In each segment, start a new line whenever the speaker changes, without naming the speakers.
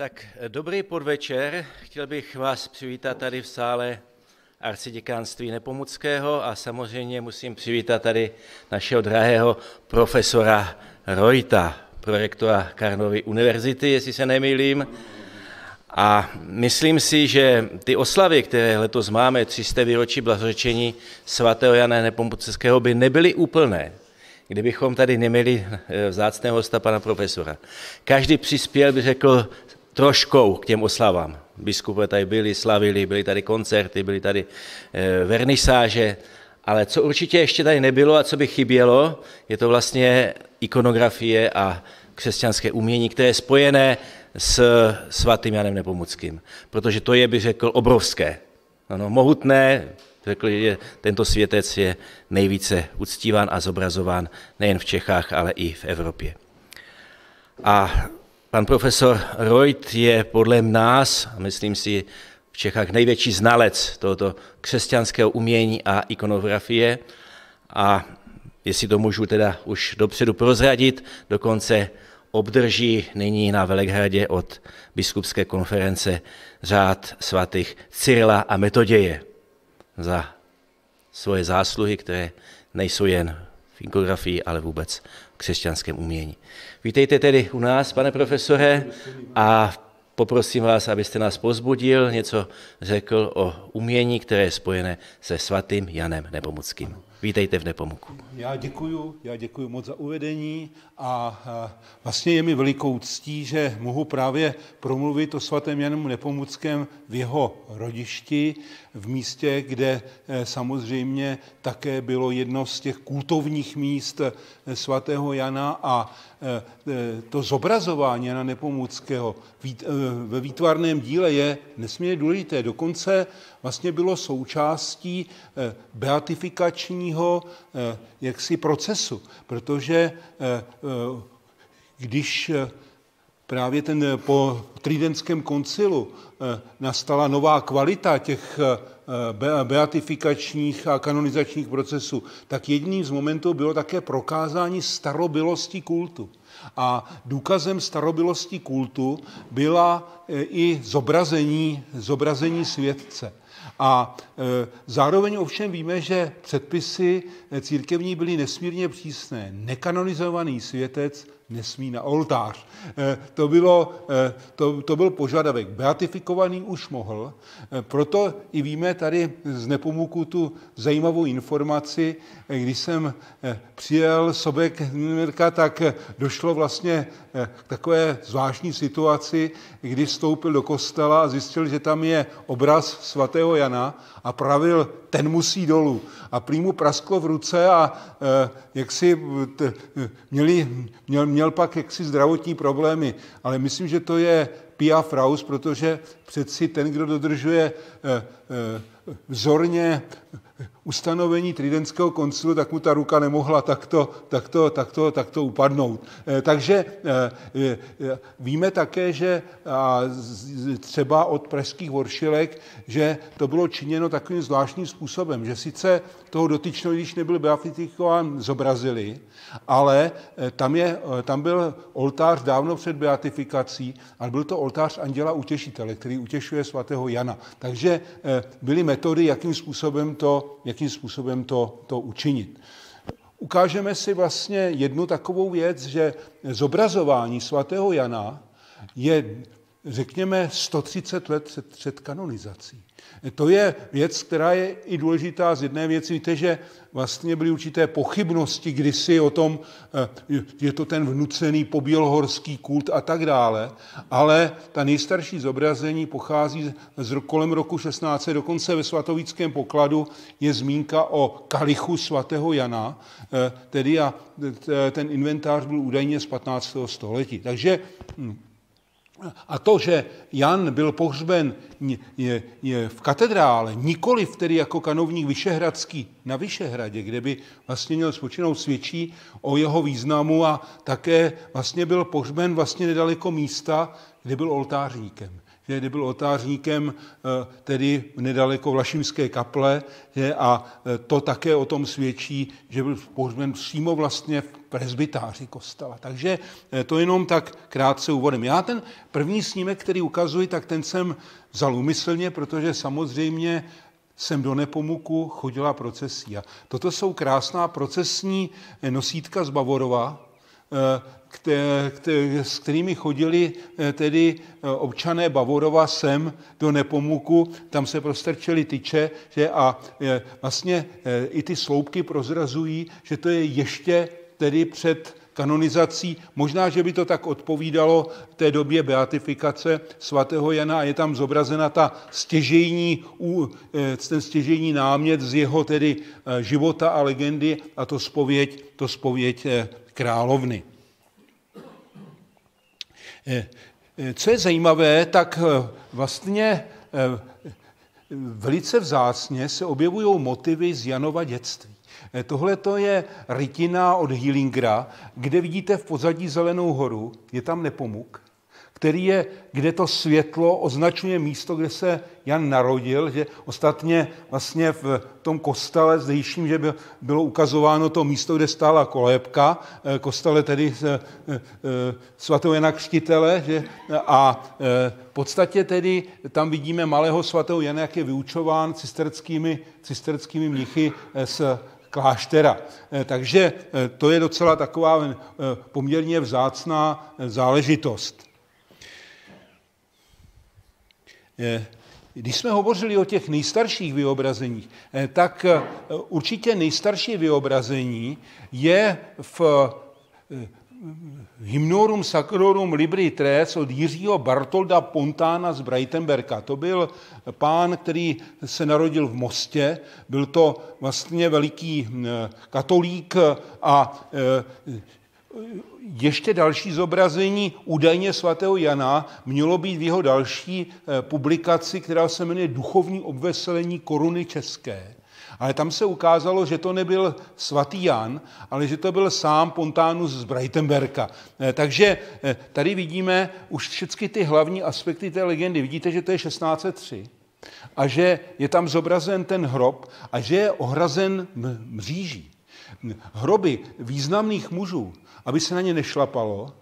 Tak dobrý podvečer. Chtěl bych vás přivítat tady v sále arciděkánství Nepomuckého a samozřejmě musím přivítat tady našeho drahého profesora Rojta, prorektora Karlovy univerzity, jestli se nemýlím. A myslím si, že ty oslavy, které letos máme, 300 výročí blahořečení svatého Jana Nepomuckého, by nebyly úplné, kdybychom tady neměli vzácného hosta pana profesora. Každý přispěl, by řekl, troškou k těm oslavám. Biskupové tady byli, slavili, byly tady koncerty, byly tady e, vernisáže, ale co určitě ještě tady nebylo a co by chybělo, je to vlastně ikonografie a křesťanské umění, které je spojené s svatým Janem Nepomuckým, protože to je, bych řekl, obrovské. Ano, mohutné, řekl, že tento světec je nejvíce uctíván a zobrazován nejen v Čechách, ale i v Evropě. A pan profesor Reut je podle nás, myslím si, v Čechách největší znalec tohoto křesťanského umění a ikonografie. A jestli to můžu teda už dopředu prozradit, dokonce obdrží nyní na Velehradě od biskupské konference řád svatých Cyrila a Metoděje za svoje zásluhy, které nejsou jen v ikonografii, ale vůbec v křesťanském umění. Vítejte tedy u nás, pane profesore, a poprosím vás, abyste nás pozbudil, něco řekl o umění, které je spojené se svatým Janem Nepomuckým. Vítejte v Nepomuku.
Já děkuju, já děkuju moc za uvedení a vlastně je mi velikou ctí, že mohu právě promluvit o svatém Janu Nepomuckém v jeho rodišti, v místě, kde e, samozřejmě také bylo jedno z těch kultovních míst e, svatého Jana a e, to zobrazování Jana Nepomuckého ve výtvarném díle je nesmírně důležité. Dokonce vlastně bylo součástí beatifikačního jaksi procesu, protože když právě ten po tridentském koncilu nastala nová kvalita těch beatifikačních a kanonizačních procesů, tak jedním z momentů bylo také prokázání starobylosti kultu. A důkazem starobylosti kultu byla i zobrazení, zobrazení světce. A zároveň ovšem víme, že předpisy církevní byly nesmírně přísné. Nekanonizovaný světec nesmí na oltář. Eh, to, bylo, eh, to, to byl požadavek. Beatifikovaný už mohl, eh, proto i víme tady z Nepomuku tu zajímavou informaci, když jsem přijel Sobek tak došlo vlastně k takové zvláštní situaci, kdy vstoupil do kostela a zjistil, že tam je obraz svatého Jana a pravil, ten musí dolů. A prý mu prasklo v ruce a jak si měli, měl, měl pak jaksi zdravotní problémy. Ale myslím, že to je Pia Fraus, protože přeci ten, kdo dodržuje vzorně ustanovení Tridentského koncilu, tak mu ta ruka nemohla takto, takto, takto, takto upadnout. Eh, takže eh, eh, víme také, že třeba od pražských voršilek, že to bylo činěno takovým zvláštním způsobem, že sice toho dotyčného, když nebyl beatifikován, zobrazili, ale tam, je, tam byl oltář dávno před beatifikací, ale byl to oltář Anděla Utěšitele, který utěšuje svatého Jana. Takže byly metody, jakým způsobem to, jakým způsobem to, to učinit. Ukážeme si vlastně jednu takovou věc, že zobrazování svatého Jana je, řekněme, 130 let před, před kanonizací. To je věc, která je i důležitá z jedné věci. Víte, že vlastně byly určité pochybnosti kdysi o tom, eh, je to ten vnucený pobělohorský kult a tak dále, ale ta nejstarší zobrazení pochází z kolem roku 16. Dokonce ve svatovickém pokladu je zmínka o kalichu svatého Jana, eh, tedy a ten inventář byl údajně z 15. století. Takže hm, a to, že Jan byl pohřben je, je v katedrále, nikoli tedy jako kanovník Vyšehradský na Vyšehradě, kde by vlastně měl spočinout, svědčí o jeho významu a také vlastně byl pohřben vlastně nedaleko místa, kde byl oltářníkem. že byl otářníkem tedy nedaleko Vlašimské kaple a to také o tom svědčí, že byl pohřben přímo vlastně v presbytáři kostela. Takže to jenom tak krátce úvodem. Já ten první snímek, který ukazuji, tak ten jsem vzal umyslně, protože samozřejmě jsem do Nepomuku chodila procesí. A toto jsou krásná procesní nosítka z Bavorova, eh, s kterými chodili eh, tedy eh, občané Bavorova sem do Nepomuku, tam se prostrčeli tyče že a vlastně i ty sloupky prozrazují, že to je ještě tedy před kanonizací. Možná, že by to tak odpovídalo té době beatifikace svatého Jana a je tam zobrazena ta stěžejní, eh, ten stěžejní námět z jeho tedy eh, života a legendy a to spověď, to spověď eh, královny. Co je zajímavé, tak vlastně velice vzácně se objevují motivy z Janova dětství. Eh, Tohle to je rytina od Healingra, kde vidíte v pozadí Zelenou horu, je tam Nepomuk, který je, kde to světlo označuje místo, kde se Jan narodil, že ostatně vlastně v tom kostele zdejším, že bylo ukazováno to místo, kde stála kolébka, eh, kostele tedy eh, svatého Jana Křtitele, že, a v podstatě tedy tam vidíme malého svatého Jana, jak je vyučován cisterckými, cisterckými mnichy z kláštera. Eh, takže eh, to je docela taková eh, poměrně vzácná záležitost. Když jsme hovořili o těch nejstarších vyobrazeních, tak určitě nejstarší vyobrazení je v Hymnorum Sacrorum Libri Tres od Jiřího Bartolda Pontána z Breitenberga. To byl pán, který se narodil v Mostě, byl to vlastně veliký katolík a eh, ještě další zobrazení údajně svatého Jana mělo být v jeho další eh, publikaci, která se jmenuje Duchovní obveselení koruny české. Ale tam se ukázalo, že to nebyl svatý Jan, ale že to byl sám Pontánus z Breitenberka. Eh, takže eh, tady vidíme už všechny ty hlavní aspekty té legendy. Vidíte, že to je 1603 a že je tam zobrazen ten hrob a že je ohrazen mříží. Hroby významných mužů, aby se na ně nešlapalo,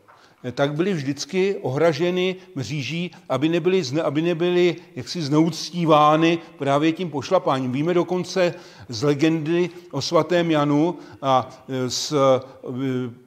tak byly vždycky ohraženy mříží, aby nebyly, aby nebyly jaksi zneuctívány právě tím pošlapáním. Víme dokonce z legendy o svatém Janu a z, e,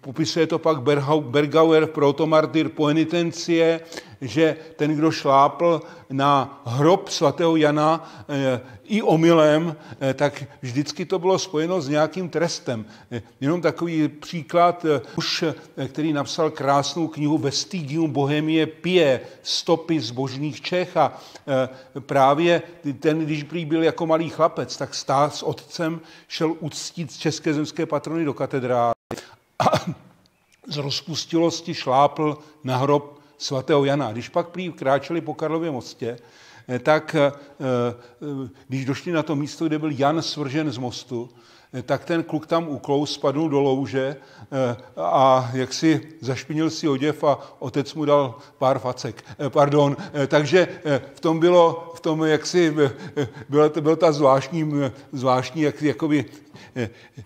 popisuje to pak Bergauer Protomartyr Poenitencie, že ten, kdo šlápl na hrob svatého Jana eh, i omylem, eh, tak vždycky to bylo spojeno s nějakým trestem. Eh, jenom takový příklad, už, který napsal krásnou knihu Vestigium Bohemie pije stopy zbožných Čech a právě ten, když byl jako malý chlapec, tak stál s otcem, šel uctít české zemské patrony do katedrály a z rozpustilosti šlápl na hrob svatého Jana. Když pak prý kráčeli po Karlově mostě, eh, tak eh, eh, když došli na to místo, kde byl Jan svržen z mostu, tak ten kluk tam uklous, spadnul do louže a jak si zašpinil si oděv a otec mu dal pár facek. Pardon. Takže v tom bylo, v tom jak si byla, byla ta zvláštní, zvláštní jak, jakoby,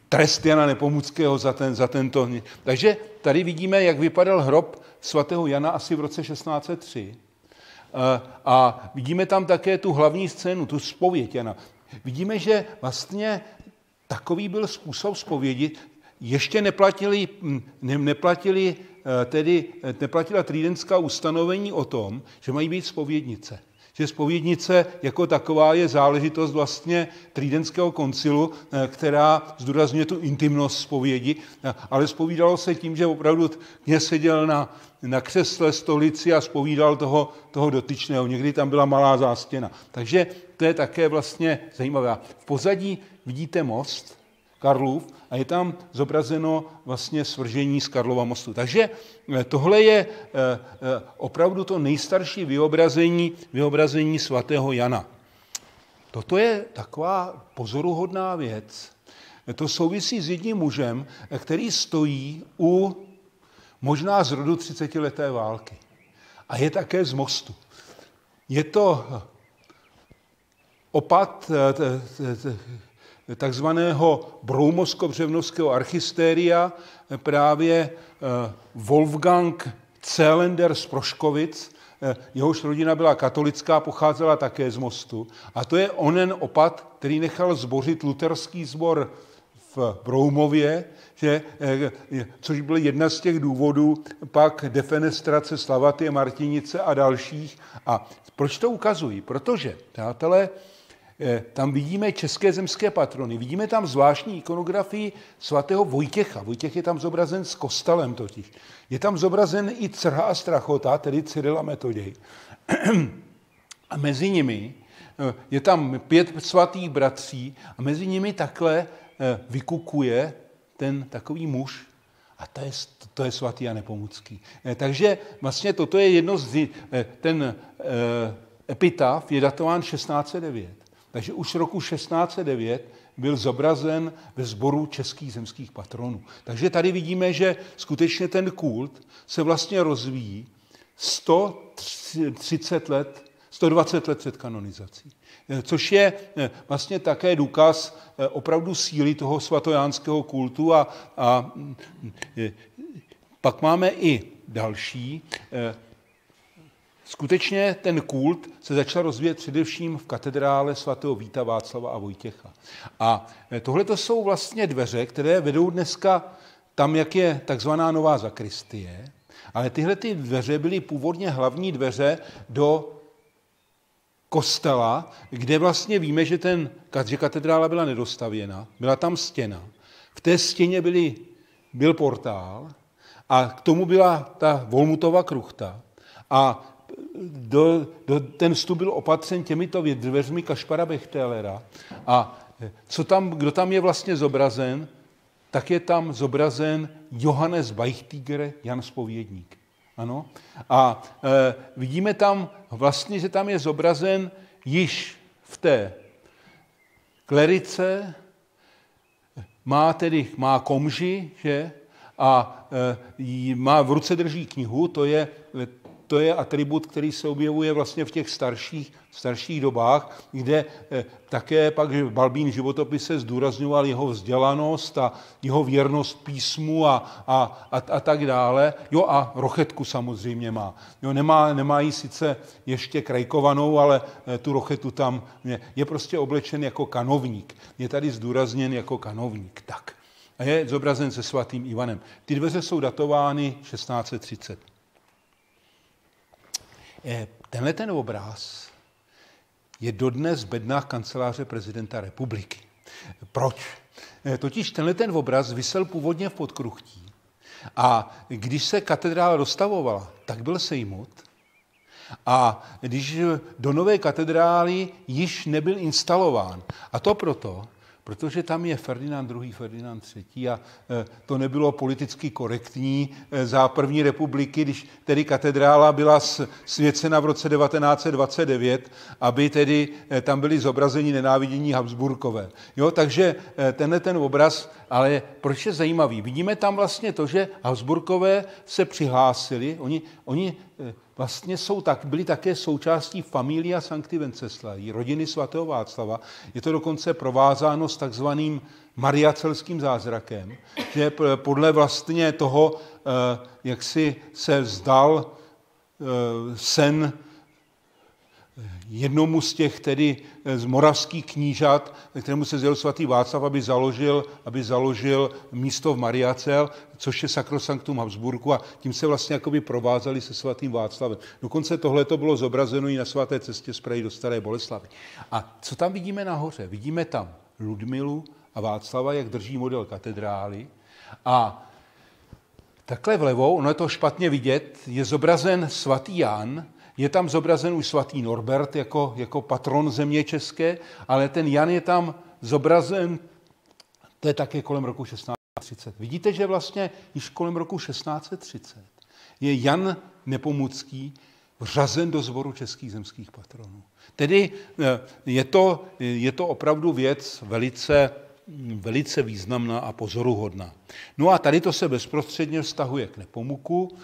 trest Jana Nepomuckého za, ten, za tento. Takže tady vidíme, jak vypadal hrob svatého Jana asi v roce 1603. Eh, a vidíme tam také tu hlavní scénu, tu spověď Jana. Vidíme, že vlastně takový byl způsob spovědi. Ještě neplatili, hm, ne, neplatili eh, tedy eh, neplatila tridenská ustanovení o tom, že mají být spovědnice že spovědnice jako taková je záležitost vlastně tridentského koncilu, která zdůrazňuje tu intimnost spovědi, ale spovídalo se tím, že opravdu kněz seděl na, na křesle stolici a spovídal toho, toho dotyčného. Někdy tam byla malá zástěna. Takže to je také vlastně zajímavé. V pozadí vidíte most, Karlův a je tam zobrazeno vlastně svržení z Karlova mostu. Takže eh, tohle je eh, eh, opravdu to nejstarší vyobrazení, vyobrazení svatého Jana. Toto je taková pozoruhodná věc. To souvisí s jedním mužem, který stojí u možná z rodu 30-leté války. A je také z mostu. Je to opad takzvaného broumosko-břevnovského archistéria právě Wolfgang Celender z Proškovic, jehož rodina byla katolická, pocházela také z Mostu. A to je onen opad, který nechal zbořit luterský sbor v Broumově, že, což byl jedna z těch důvodů pak defenestrace Slavaty, Martinice a dalších. A proč to ukazují? Protože, přátelé, Eh, tam vidíme české zemské patrony, vidíme tam zvláštní ikonografii svatého Vojtěcha. Vojtěch je tam zobrazen s kostelem totiž. Je tam zobrazen i Crha a Strachota, tedy Cyrila Metoděj. A mezi nimi eh, je tam pět svatých bratří a mezi nimi takhle eh, vykukuje ten takový muž, a to je, to je svatý a nepomucký. Takže vlastně toto je jedno z... Ten epitaf je datován 1609. Takže už roku 1609 byl zobrazen ve sboru českých zemských patronů. Takže tady vidíme, že skutečně ten kult se vlastně rozvíjí 130 let, 120 let před kanonizací. Což je eh, vlastně také důkaz eh, opravdu síly toho svatojánského kultu a, a eh, pak máme i další Skutečně ten kult se začal rozvíjet především v katedrále svatého Víta Václava a Vojtěcha. A eh, tohle to jsou vlastně dveře, které vedou dneska tam, jak je takzvaná nová zakristie, ale tyhle ty dveře byly původně hlavní dveře do kostela, kde vlastně víme, že, ten, že katedrála byla nedostavěna, byla tam stěna. V té stěně byly, byl portál a k tomu byla ta Volmutova kruchta. A do, do, ten vstup byl opatřen těmito dveřmi Kašpara Bechtelera. A co tam, kdo tam je vlastně zobrazen, tak je tam zobrazen Johannes Beichtiger, Jan Spovědník. Ano? A e, vidíme tam vlastně, že tam je zobrazen již v té klerice, má tedy má komži, že? a e, má v ruce drží knihu, to je to je atribut, který se objevuje vlastně v těch starších, starších dobách, kde eh, také pak Balbín životopise zdůrazňoval jeho vzdělanost a jeho věrnost písmu a, a, a, a tak dále. Jo a rochetku samozřejmě má. Jo, nemá, nemá ji sice ještě krajkovanou, ale eh, tu rochetu tam je, je prostě oblečen jako kanovník. Je tady zdůrazněn jako kanovník. Tak. A je zobrazen se svatým Ivanem. Ty dveře jsou datovány 1630. Eh, tenhle ten obraz je dodnes v bednách kanceláře prezidenta republiky. Proč? Eh, totiž tenhle ten obraz vysel původně v podkruchtí a když se katedrála dostavovala, tak byl sejmut a když do nové katedrály již nebyl instalován. A to proto, protože tam je Ferdinand II., Ferdinand III. a e, to nebylo politicky korektní e, za první republiky, když tedy katedrála byla svěcena v roce 1929, aby tedy e, tam byli zobrazeni nenávidění Habsburkové. Jo, takže tenhle ten obraz, ale proč je zajímavý? Vidíme tam vlastně to, že Habsburkové se přihlásili, oni, oni vlastně jsou tak, byli také součástí Familia Sancti Venceslaví, rodiny svatého Václava. Je to dokonce provázáno s takzvaným mariacelským zázrakem, že podle vlastně toho, eh, jak si se vzdal eh, sen jednomu z těch tedy eh, z moravských knížat, kterému se zjel svatý Václav, aby založil, aby založil místo v Mariacel, což je sakrosanktum Habsburku a tím se vlastně jakoby provázali se svatým Václavem. Dokonce tohle to bylo zobrazeno i na svaté cestě z Prahy do Staré Boleslavy. A co tam vidíme nahoře? Vidíme tam Ludmilu a Václava, jak drží model katedrály a takhle vlevo, ono je to špatně vidět, je zobrazen svatý Jan, je tam zobrazen už svatý Norbert jako, jako patron země české, ale ten Jan je tam zobrazen, to je také kolem roku 1630. Vidíte, že vlastně již kolem roku 1630 je Jan Nepomucký vřazen do zboru českých zemských patronů. Tedy eh, je to, je to opravdu věc velice, velice významná a pozoruhodná. No a tady to se bezprostředně vztahuje k Nepomuku.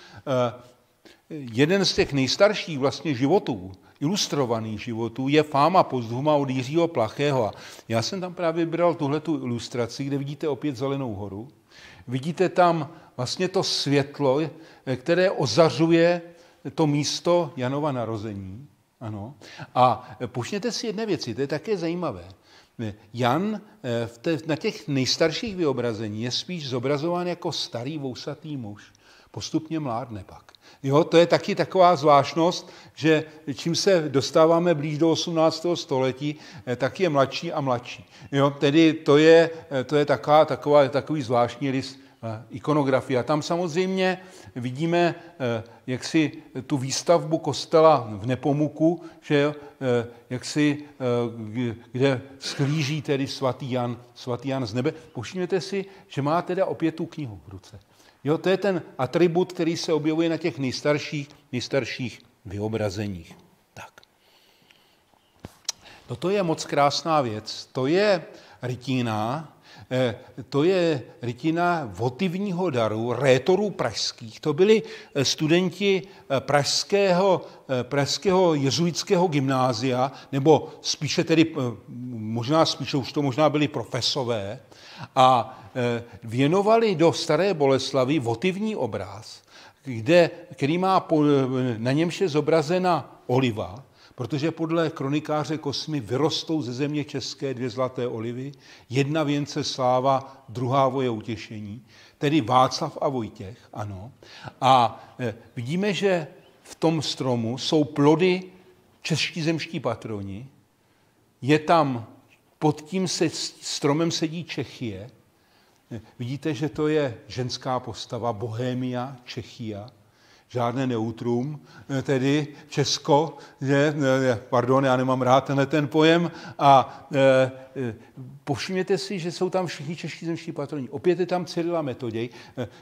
Jeden z těch nejstarších vlastně životů ilustrovaných životů je Fáma posthuma od Jiřího Plachého. Já jsem tam právě vybral tuhle tu ilustraci, kde vidíte opět Zelenou horu. Vidíte tam vlastně to světlo, které ozařuje to místo Janova narození. Ano. A počněte si jedné věci, to je také zajímavé. Jan eh, v te, na těch nejstarších vyobrazení je spíš zobrazován jako starý vousatý muž. Postupně mládne pak. Jo, to je taky taková zvláštnost, že čím se dostáváme blíž do 18. století, eh, tak je mladší a mladší. Jo, tedy to je, eh, to je taková, taková, takový zvláštní rys ikonografie. A tam samozřejmě vidíme jak si tu výstavbu kostela v Nepomuku, že jak si, kde sklíží tedy svatý Jan, svatý Jan z nebe. Poštěte si, že má teda opět tu knihu v ruce. Jo, to je ten atribut, který se objevuje na těch nejstarších, nejstarších vyobrazeních. Tak. Toto je moc krásná věc. To je rytina, eh, to je rytina votivního daru rétorů pražských. To byli eh, studenti eh, pražského, pražského jezuitského gymnázia, nebo spíše tedy, možná spíše už to možná byli profesové, a e, věnovali do Staré Boleslavy votivní obraz, kde, který má na němž je zobrazena oliva, protože podle kronikáře Kosmy vyrostou ze země české dvě zlaté olivy, jedna věnce sláva, druhá voje utěšení, tedy Václav a Vojtěch, ano. A e, vidíme, že v tom stromu jsou plody čeští zemští patroni, je tam pod tím se stromem sedí Čechie. Vidíte, že to je ženská postava, Bohémia, Čechia, žádné neutrum, tedy Česko, že, pardon, já nemám rád tenhle ten pojem, a e, povšimněte si, že jsou tam všichni čeští zemští patroni. Opět je tam Cyrila Metoděj.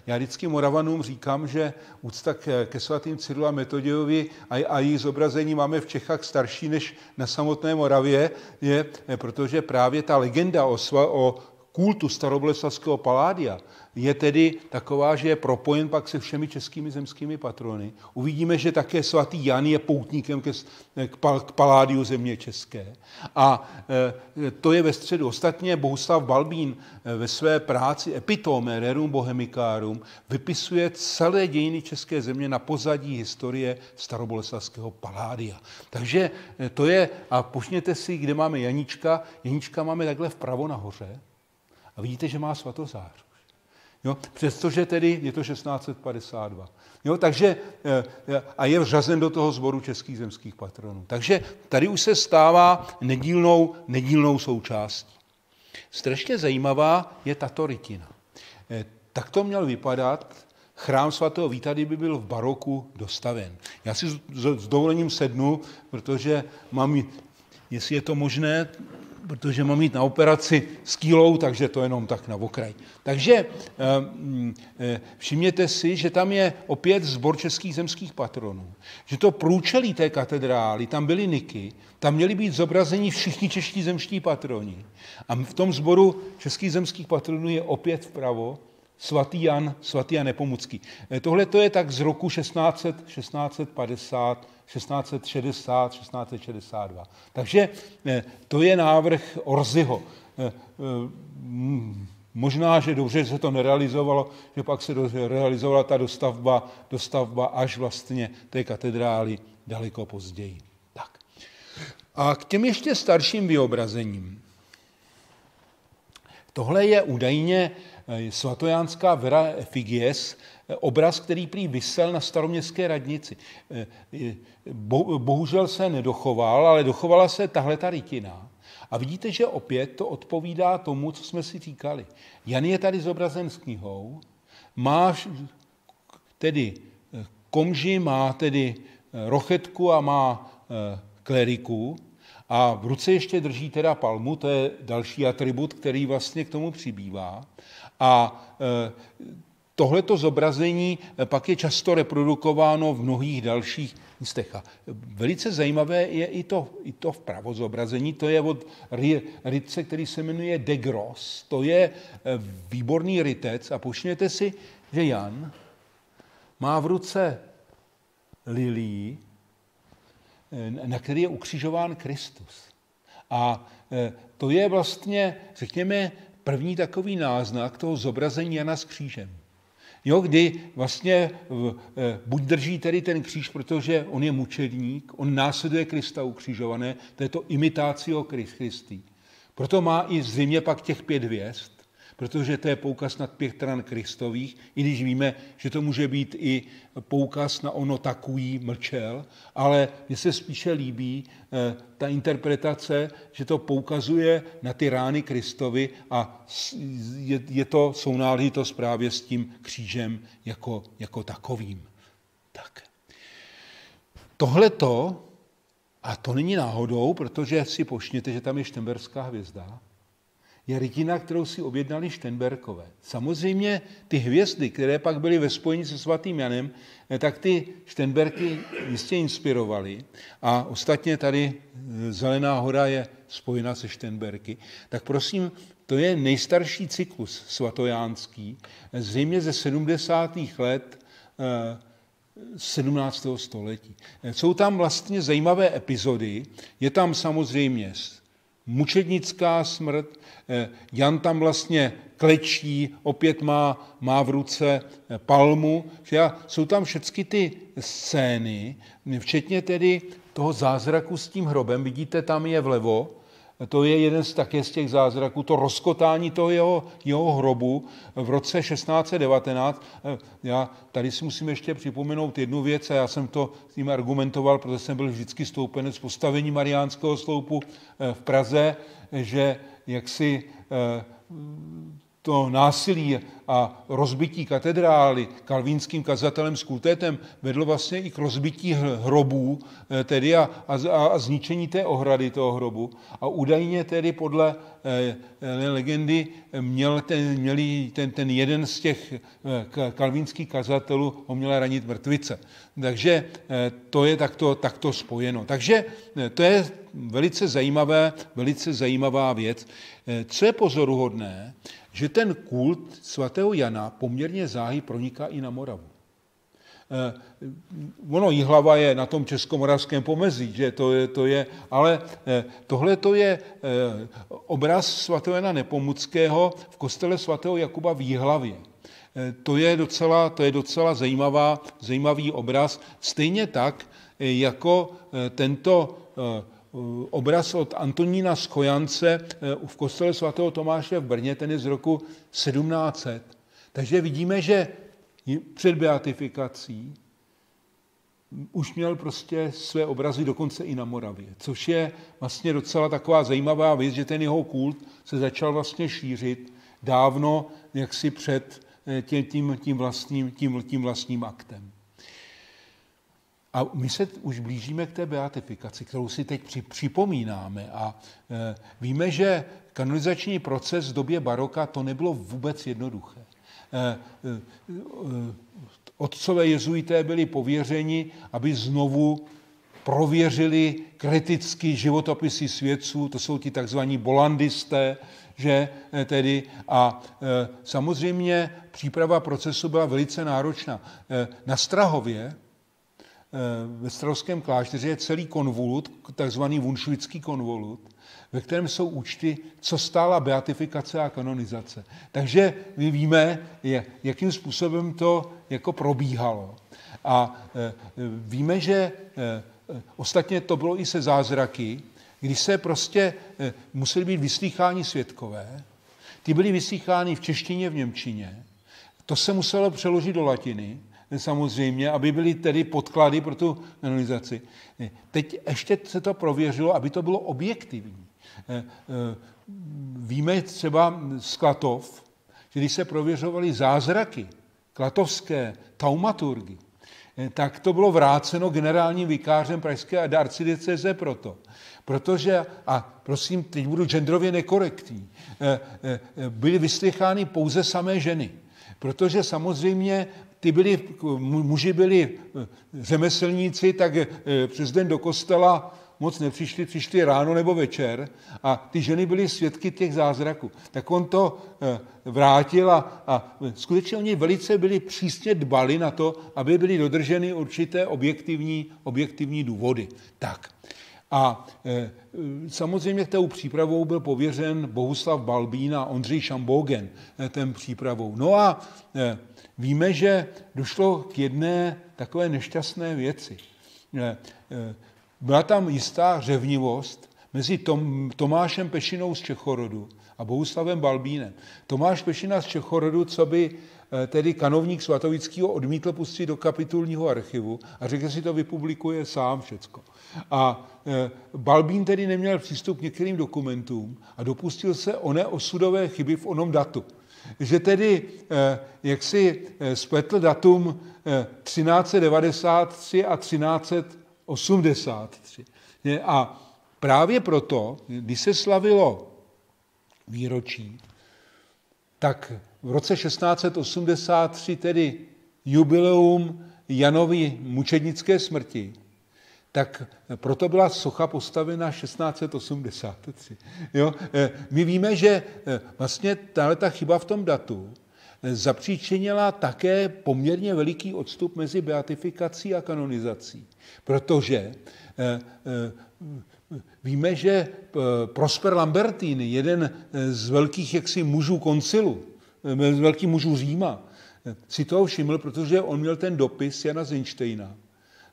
Já vždycky Moravanům říkám, že úcta ke, svatým Cyrila Metodějovi a, a jejich zobrazení máme v Čechách starší než na samotné Moravě, je, protože právě ta legenda o, sva, o kultu staroboleslavského paládia je tedy taková, že je propojen pak se všemi českými zemskými patrony. Uvidíme, že také svatý Jan je poutníkem ke, k, pal, k paládiu země české. A e, to je ve středu. Ostatně Bohuslav Balbín e, ve své práci Epitome Rerum Bohemicarum vypisuje celé dějiny české země na pozadí historie staroboleslavského paládia. Takže e, to je, a počněte si, kde máme Janíčka. Janíčka máme takhle vpravo nahoře. A vidíte, že má svatozář. Jo? Přestože tedy je to 1652. Jo? Takže, eh, eh, a je vřazen do toho sboru českých zemských patronů. Takže tady už se stává nedílnou, nedílnou součástí. Strašně zajímavá je tato rytina. Eh, tak to měl vypadat chrám svatého Víta, kdyby byl v baroku dostaven. Já si s dovolením sednu, protože mám, jestli je to možné, protože mám jít na operaci s kýlou, takže to jenom tak na okraj. Takže eh, mm, eh, všimněte si, že tam je opět zbor českých zemských patronů, že to průčelí té katedrály, tam byly niky, tam měli být zobrazeni všichni čeští zemští patroni. A v tom sboru českých zemských patronů je opět vpravo svatý Jan, svatý Jan Nepomucký. Eh, tohle to je tak z roku 1600, 1650, 1660, 1662. Takže eh, to je návrh Orzyho. Eh, eh, možná, že dobře, že se to nerealizovalo, že pak se realizovala ta dostavba, dostavba až vlastně té katedrály daleko později. Tak. A k těm ještě starším vyobrazením. Tohle je údajně svatojánská Vera Efigies, obraz, který prý vysel na staroměstské radnici. Eh, bohužel se nedochoval, ale dochovala se tahle ta rytina. A vidíte, že opět to odpovídá tomu, co jsme si říkali. Jan je tady zobrazen s knihou, má tedy eh, komži, má tedy eh, rochetku a má kleriku a v ruce ještě drží teda palmu, to je další atribut, který vlastně k tomu přibývá. A tohleto zobrazení eh, pak je často reprodukováno v mnohých dalších místech. A velice zajímavé je i to, i to vpravo zobrazení, to je od rytce, který se jmenuje De Gros. To je eh, výborný rytec a počněte si, že Jan má v ruce lilí, na který je ukřižován Kristus. A to je vlastně, řekněme, první takový náznak toho zobrazení Jana s křížem. Jo, kdy vlastně eh, buď drží tedy ten kříž, protože on je mučedník, on následuje Krista ukřižované, to je to imitácio Christi. Proto má i zřejmě pak těch pět hvězd, protože to je poukaz na pět stran Kristových, i když víme, že to může být i poukaz na ono takový mlčel, ale mně se spíše líbí eh, ta interpretace, že to poukazuje na ty rány Kristovi a je, je to, jsou náležitost právě s tím křížem jako, jako takovým. Tak. Tohleto, a to není náhodou, protože si pošněte, že tam je štemberská hvězda, je rytina, kterou si objednali Štenberkové. Samozřejmě ty hvězdy, které pak byly ve spojení se svatým Janem, eh, tak ty Štenberky jistě inspirovaly. A ostatně tady eh, Zelená hora je spojena se Štenberky. Tak prosím, to je nejstarší cyklus svatojánský, eh, zřejmě ze 70. let 17. století. Jsou tam vlastně zajímavé epizody. Je tam samozřejmě mučednická smrt, eh, Jan tam vlastně klečí, opět má, má v ruce eh, palmu. Že jsou tam všechny ty scény, včetně tedy toho zázraku s tím hrobem. Vidíte, tam je vlevo, to je jeden z také z těch zázraků, to rozkotání toho jeho, jeho hrobu v roce 1619. Já tady si musím ještě připomenout jednu věc, a já jsem to s tím argumentoval, protože jsem byl vždycky stoupenec postavení Mariánského sloupu eh, v Praze, že jaksi eh, to násilí a rozbití katedrály kalvínským kazatelem s kultétem vedlo vlastně i k rozbití hrobů eh, tedy a, a, a zničení té ohrady toho hrobu. A údajně tedy podle eh, legendy měl ten, měli ten, ten jeden z těch eh, kalvínských kazatelů ho měla ranit mrtvice. Takže to je takto, takto spojeno. Takže to je velice zajímavé, velice zajímavá věc. Co je pozoruhodné, že ten kult svatého Jana poměrně záhy proniká i na Moravu. Eh, ono Jihlava je na tom českomoravském pomezí, že to je, to je ale eh, tohle to je eh, obraz svatého Jana Nepomuckého v kostele svatého Jakuba v Jihlavě. To je docela, to je docela zajímavá, zajímavý obraz. Stejně tak, jako tento obraz od Antonína Skojance v kostele svatého Tomáše v Brně, ten je z roku 1700. Takže vidíme, že před beatifikací už měl prostě své obrazy dokonce i na Moravě, což je vlastně docela taková zajímavá věc, že ten jeho kult se začal vlastně šířit dávno jaksi před eh, tím, tím, vlastním, tím, tím vlastním aktem. A my se už blížíme k té beatifikaci, kterou si teď připomínáme a e, víme, že kanonizační proces v době baroka to nebylo vůbec jednoduché. Eh, eh, otcové jezuité byli pověřeni, aby znovu prověřili kriticky životopisy svědců, to jsou ti takzvaní bolandisté, že tedy a samozřejmě příprava procesu byla velice náročná. Na Strahově, ve Strahovském klášteře je celý konvolut, takzvaný vunšvický konvolut, ve kterém jsou účty, co stála beatifikace a kanonizace. Takže my víme, jakým způsobem to jako probíhalo. A e, víme, že e, ostatně to bylo i se zázraky, kdy se prostě museli být vyslýcháni světkové, ty byly vyslýchány v češtině, v němčině, to se muselo přeložit do latiny, samozřejmě, aby byly tedy podklady pro tu kanonizaci. Teď ještě se to prověřilo, aby to bylo objektivní. Eh, eh, víme třeba z Klatov, že když se prověřovaly zázraky, klatovské taumaturgy, eh, tak to bylo vráceno generálním vikářem Pražské a arcidieceze proto. Protože, a prosím, teď budu genderově nekorektní, byly vyslychány pouze samé ženy. Protože samozřejmě ty byli, muži byli řemeslníci, tak přes den do kostela moc nepřišli, přišli ráno nebo večer a ty ženy byly svědky těch zázraků. Tak on to eh, vrátil a, a skutečně oni velice byli přísně dbali na to, aby byly dodrženy určité objektivní, objektivní důvody. Tak. A e, samozřejmě tou přípravou byl pověřen Bohuslav Balbín a Ondřej Šambogen e, ten přípravou. No a e, víme, že došlo k jedné takové nešťastné věci. E, e, byla tam jistá řevnivost mezi Tom, Tomášem Pešinou z Čechorodu a Bohuslavem Balbínem. Tomáš Pešina z Čechorodu, co by tedy kanovník Svatovického odmítl pustit do kapitulního archivu a řekl, že si to vypublikuje sám všecko. A eh, Balbín tedy neměl přístup k některým dokumentům a dopustil se oné osudové chyby v onom datu. Že tedy, eh, jak si spletl datum 1393 a 1383. A právě proto, když se slavilo výročí, tak v roce 1683 tedy jubileum Janovy mučednické smrti, tak proto byla socha postavena 1683. Jo? Eh, my víme, že eh, vlastně tahle ta chyba v tom datu eh, zapříčinila také poměrně veliký odstup mezi beatifikací a kanonizací, protože víme, že Prosper Lambertini, jeden z velkých jaksi mužů koncilu, z velkých mužů Říma, si toho všiml, protože on měl ten dopis Jana Zinštejna.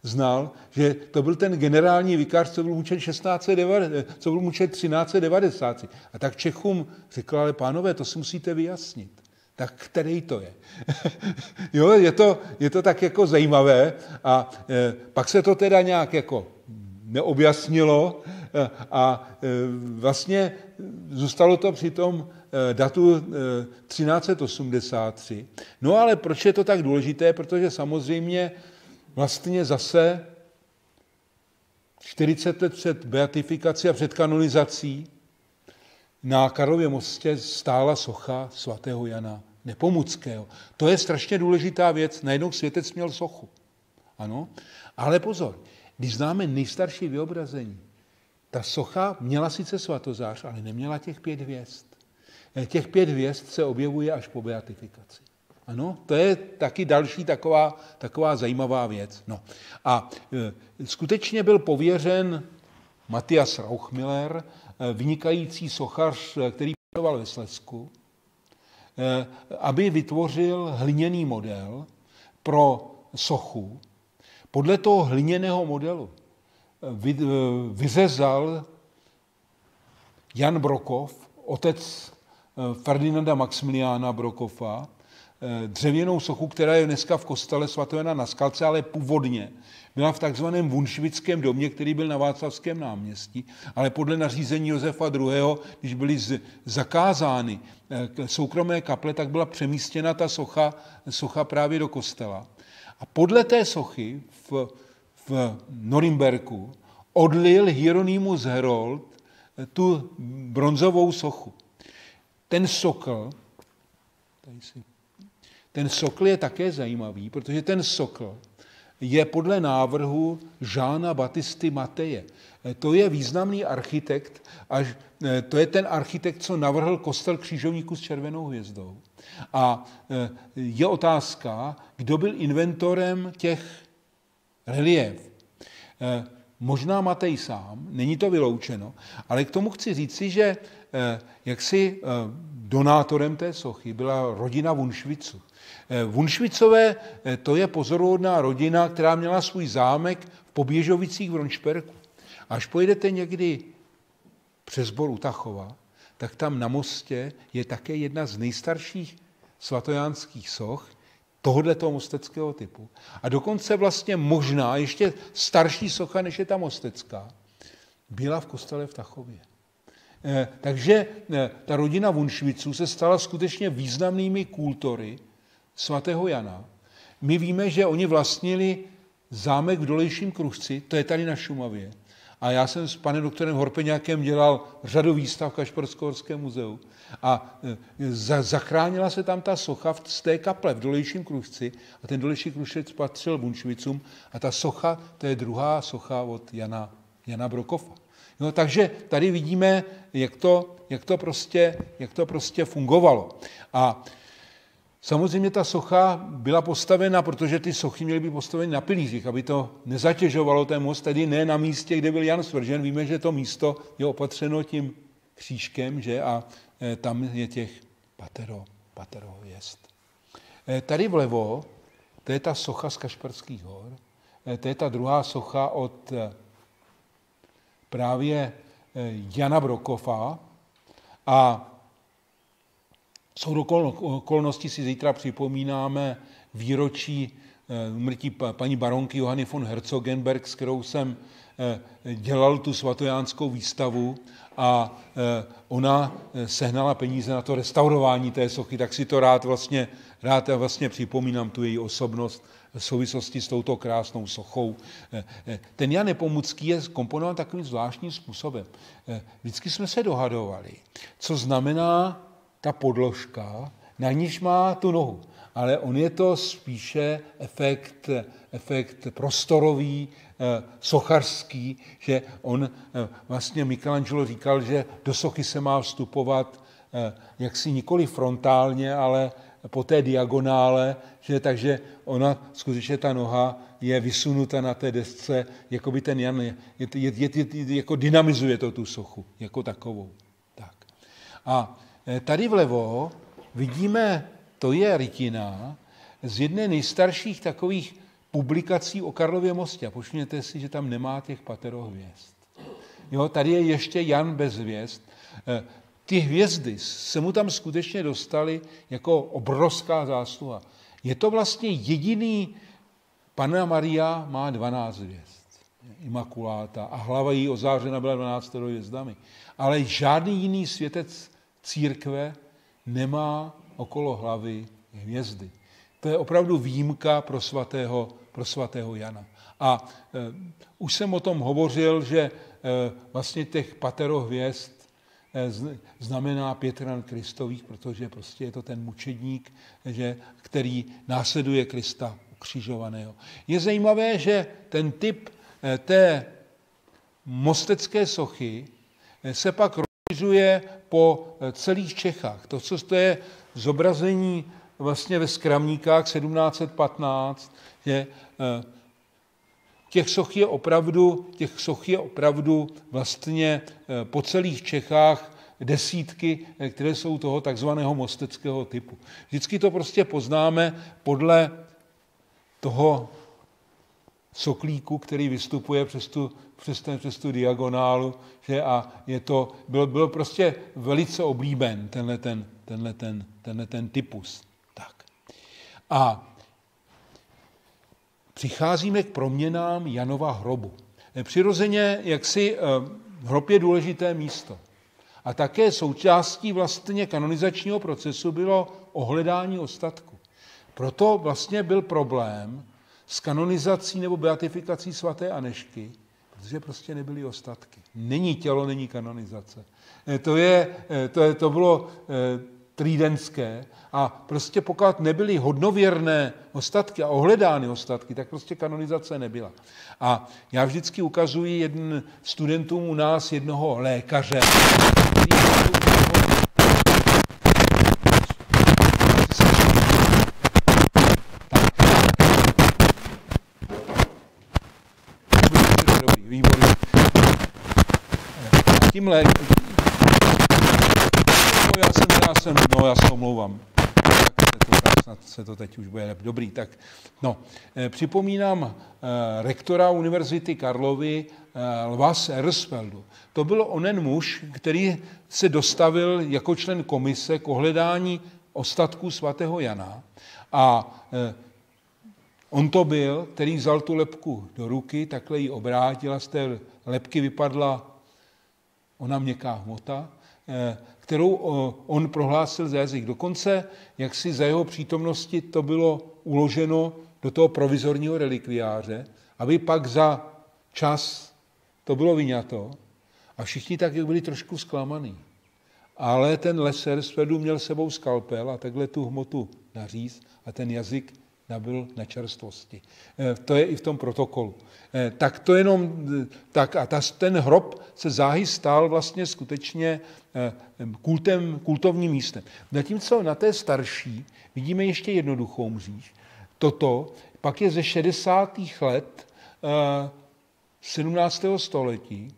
Znal, že to byl ten generální vikář, co byl mučen, 1690, co byl mučen 1390. A tak Čechům řekl, ale pánové, to si musíte vyjasnit. Tak který to je? jo, je to, je to tak jako zajímavé a e, pak se to teda nějak jako neobjasnilo e, a e, vlastně zůstalo to při tom Eh, datu 1383. Eh, no ale proč je to tak důležité? Protože samozřejmě vlastně zase 40 let před beatifikací a před kanonizací na Karlově mostě stála socha svatého Jana Nepomuckého. To je strašně důležitá věc. Najednou světec měl sochu. Ano, ale pozor, když známe nejstarší vyobrazení, ta socha měla sice svatozář, ale neměla těch pět hvězd. Těch pět hvězd se objevuje až po beatifikaci. Ano, to je taky další taková, taková zajímavá věc. No. A e, skutečně byl pověřen Matias Rauchmiller, e, vynikající sochař, který pracoval ve Slesku, e, aby vytvořil hliněný model pro sochu. Podle toho hliněného modelu vy, vyřezal Jan Brokov, otec Ferdinanda Maximiliána Brokofa, eh, dřevěnou sochu, která je dneska v kostele svatojana na Skalce, ale původně byla v takzvaném Vunšvickém domě, který byl na Václavském náměstí, ale podle nařízení Josefa II., když byly zakázány eh, soukromé kaple, tak byla přemístěna ta socha, socha právě do kostela. A podle té sochy v, v Norimberku odlil Hieronymus Herold tu bronzovou sochu. Ten sokl, tady si, ten sokl je také zajímavý, protože ten sokl je podle návrhu Žána Batisty Mateje. E, to je významný architekt, až, e, to je ten architekt, co navrhl kostel křížovníků s červenou hvězdou. A e, je otázka, kdo byl inventorem těch relief. Možná Matej sám, není to vyloučeno, ale k tomu chci říci, že jaksi eh, donátorem té sochy byla rodina Vunšvicu. Eh, Vunšvicové to je pozoruhodná rodina, která měla svůj zámek v Poběžovicích v Ronšperku. Až pojedete někdy přes Bor Utachova, tak tam na mostě je také jedna z nejstarších svatojánských soch tohoto mosteckého typu. A dokonce vlastně možná ještě starší socha, než je ta mostecká, byla v kostele v Tachově. Eh, takže eh, ta rodina Vunšviců se stala skutečně významnými kultory svatého Jana. My víme, že oni vlastnili zámek v Dolejším Kruchci, to je tady na Šumavě. A já jsem s panem doktorem Horpeňákem dělal řadu výstav v muzeu. A eh, za, zachránila se tam ta socha z té kaple v Dolejším Kruchci a ten Dolejší Krušec patřil Bunšvicům a ta socha, to je druhá socha od Jana Jana Brokofa. No, takže tady vidíme, jak to, jak to, prostě, jak to prostě fungovalo. A Samozřejmě ta socha byla postavena, protože ty sochy měly být postaveny na pilířích, aby to nezatěžovalo ten most, tedy ne na místě, kde byl Jan svržen. Víme, že to místo je opatřeno tím křížkem, že a e, tam je těch patero, patero hvězd. E, tady vlevo, to je ta socha z Kašperských hor, e, to je ta druhá socha od právě Jana Brokofa a jsou okolnosti, si zítra připomínáme výročí umrtí paní baronky Johany von Herzogenberg, s kterou jsem dělal tu svatojánskou výstavu a ona sehnala peníze na to restaurování té sochy, tak si to rád vlastně, rád vlastně připomínám, tu její osobnost v souvislosti s touto krásnou sochou. Ten Jan Nepomucký je komponován takovým zvláštním způsobem. Vždycky jsme se dohadovali, co znamená ta podložka, na níž má tu nohu. Ale on je to spíše efekt, efekt prostorový, eh, sochařský, že on eh, vlastně Michelangelo říkal, že do sochy se má vstupovat eh, jaksi nikoli frontálně, ale po té diagonále, že takže ona, skutečně ta noha je vysunuta na té desce, jako by ten Jan, je, je, je, je, jako dynamizuje to tu sochu, jako takovou. Tak. A Eh, tady vlevo vidíme, to je rytina z jedné nejstarších takových publikací o Karlově mostě. A počněte si, že tam nemá těch patero hvězd. Jo, tady je ještě Jan bez hvězd. Ty hvězdy se mu tam skutečně dostaly jako obrovská zásluha. Je to vlastně jediný, Panna Maria má 12 hvězd, imakuláta, a hlava jí ozářena byla 12 hvězdami. Ale žádný jiný světec církve nemá okolo hlavy hvězdy. To je opravdu výjimka pro svatého, pro svatého Jana. A e, už jsem o tom hovořil, že e, vlastně těch patero hvězd e, znamená Pětran Kristových, protože prostě je to ten mučedník, že, který následuje Krista ukřižovaného. Je zajímavé, že ten typ e, té mostecké sochy e, se pak rozšiřuje po eh, celých Čechách. To, co to je zobrazení vlastně ve Skramníkách 1715, že eh, těch soch je opravdu, těch soch je opravdu vlastně eh, po celých Čechách desítky, které jsou toho takzvaného mosteckého typu. Vždycky to prostě poznáme podle toho soklíku, který vystupuje přes tu, přes, ten, přes tu diagonálu, že a je to, byl, byl prostě velice oblíben tenhle ten, tenhle ten, tenhle ten typus. Tak. A přicházíme k proměnám Janova hrobu. Přirozeně, jak si eh, hrob je důležité místo. A také součástí vlastně kanonizačního procesu bylo ohledání ostatku. Proto vlastně byl problém, s kanonizací nebo beatifikací svaté Anešky, protože prostě nebyly ostatky. Není tělo, není kanonizace. Eh, to, je, eh, to, je, to bylo eh, trídenské a prostě pokud nebyly hodnověrné ostatky a ohledány ostatky, tak prostě kanonizace nebyla. A já vždycky ukazuji jeden studentům u nás jednoho lékaře, který tímhle... No, já jsem, já jsem, no já se omlouvám. Tak snad se to teď už bude dobrý. Tak, no, eh, připomínám eh, rektora Univerzity Karlovy eh, Lvas Ersfeldu. To byl onen muž, který se dostavil jako člen komise k ohledání ostatků svatého Jana a On to byl, který vzal tu lepku do ruky, takhle ji obrátil a z té lepky vypadla ona měkká hmota, eh, kterou on prohlásil za jazyk. Dokonce, jak si za jeho přítomnosti to bylo uloženo do toho provizorního relikviáře, aby pak za čas to bylo vyňato a všichni tak byli trošku zklamaný. Ale ten leser z měl sebou skalpel a takhle tu hmotu naříz a ten jazyk nabil na čerstvosti. To je i v tom protokolu. Tak to jenom, tak a ta, ten hrob se záhy stal vlastně skutečně kultem, kultovním místem. Zatímco na té starší vidíme ještě jednoduchou mříž. Toto pak je ze 60. let 17. století,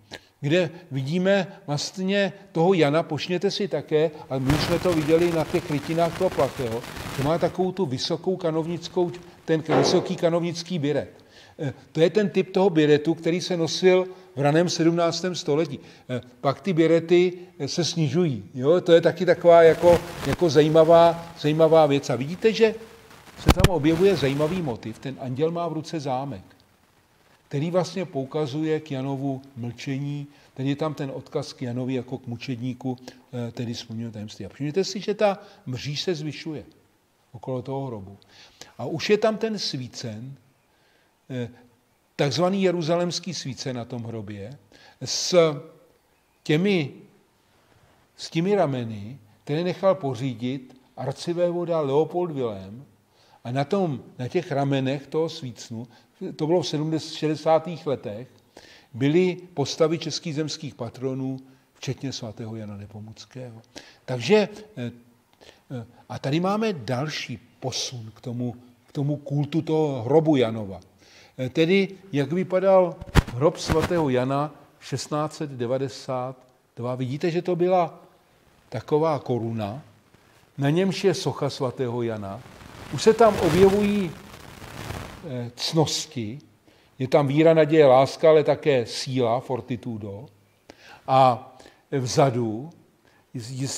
kde vidíme vlastně toho Jana, pošněte si také, a my jsme to viděli na těch krytinách toho Platého, že má takovou tu vysokou kanovnickou, ten vysoký kanovnický biret. E, to je ten typ toho biretu, který se nosil v raném 17. století. E, pak ty birety se snižují. Jo? To je taky taková jako, jako zajímavá, zajímavá věc. A vidíte, že se tam objevuje zajímavý motiv. Ten anděl má v ruce zámek který vlastně poukazuje k Janovu mlčení, tedy je tam ten odkaz k Janovi jako k mučedníku, eh, tedy smluvního tajemství. A všimněte si, že ta mří se zvyšuje okolo toho hrobu. A už je tam ten svícen, eh, takzvaný jeruzalemský svícen na tom hrobě, s těmi, s těmi rameny, které nechal pořídit voda Leopold Wilhelm a na, tom, na těch ramenech toho svícnu to bylo v 70, 60. letech, byly postavy českých zemských patronů, včetně svatého Jana Nepomuckého. Takže, eh, eh, a tady máme další posun k tomu, k tomu kultu toho hrobu Janova. Tedy, jak vypadal hrob svatého Jana 1692. Vidíte, že to byla taková koruna, na němž je socha svatého Jana. Už se tam objevují Eh, cnosti, je tam víra, naděje, láska, ale také síla, fortitudo. A vzadu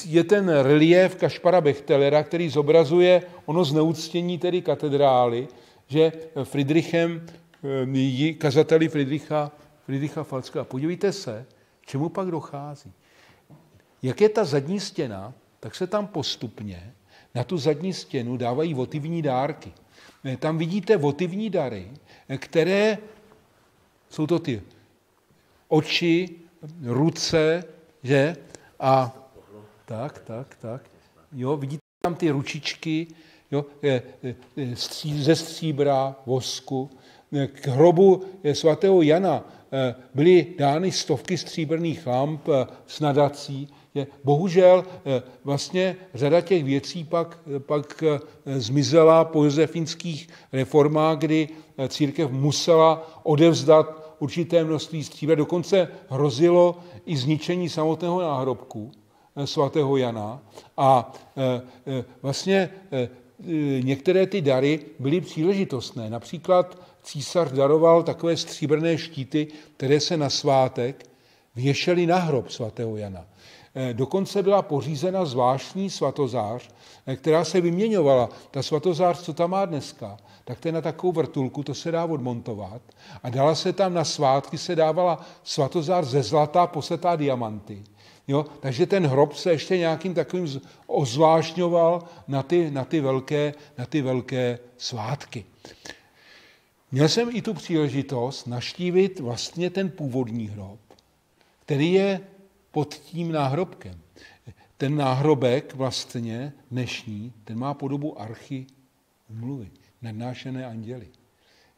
je ten relief Kašpara Bechtelera, který zobrazuje ono zneuctění tedy katedrály, že Friedrichem, kazateli Friedricha, Friedricha Falska. Podívejte se, čemu pak dochází. Jak je ta zadní stěna, tak se tam postupně na tu zadní stěnu dávají votivní dárky. Eh, tam vidíte votivní dary, eh, které jsou to ty oči, ruce, že? A tak, tak, tak. Jo, vidíte tam ty ručičky, jo, eh, ze stříbra, vosku. K hrobu svatého Jana byly dány stovky stříbrných lamp s nadací, bohužel eh, vlastně řada těch věcí pak, eh, pak eh, zmizela po josefínských reformách, kdy církev musela odevzdat určité množství stříbra. Dokonce hrozilo i zničení samotného náhrobku svatého Jana. A vlastně některé ty dary byly příležitostné. Například císař daroval takové stříbrné štíty, které se na svátek věšely na hrob svatého Jana. Eh, dokonce byla pořízena zvláštní svatozář, eh, která se vyměňovala. Ta svatozář, co tam má dneska, tak to je na takovou vrtulku, to se dá odmontovat. A dala se tam na svátky, se dávala svatozář ze zlata posetá diamanty. Jo? Takže ten hrob se ještě nějakým takovým ozvlášňoval na ty, na ty, velké, na ty velké svátky. Měl jsem i tu příležitost naštívit vlastně ten původní hrob, který je pod tím náhrobkem. Ten náhrobek vlastně dnešní, ten má podobu archy umluvy, nadnášené anděly.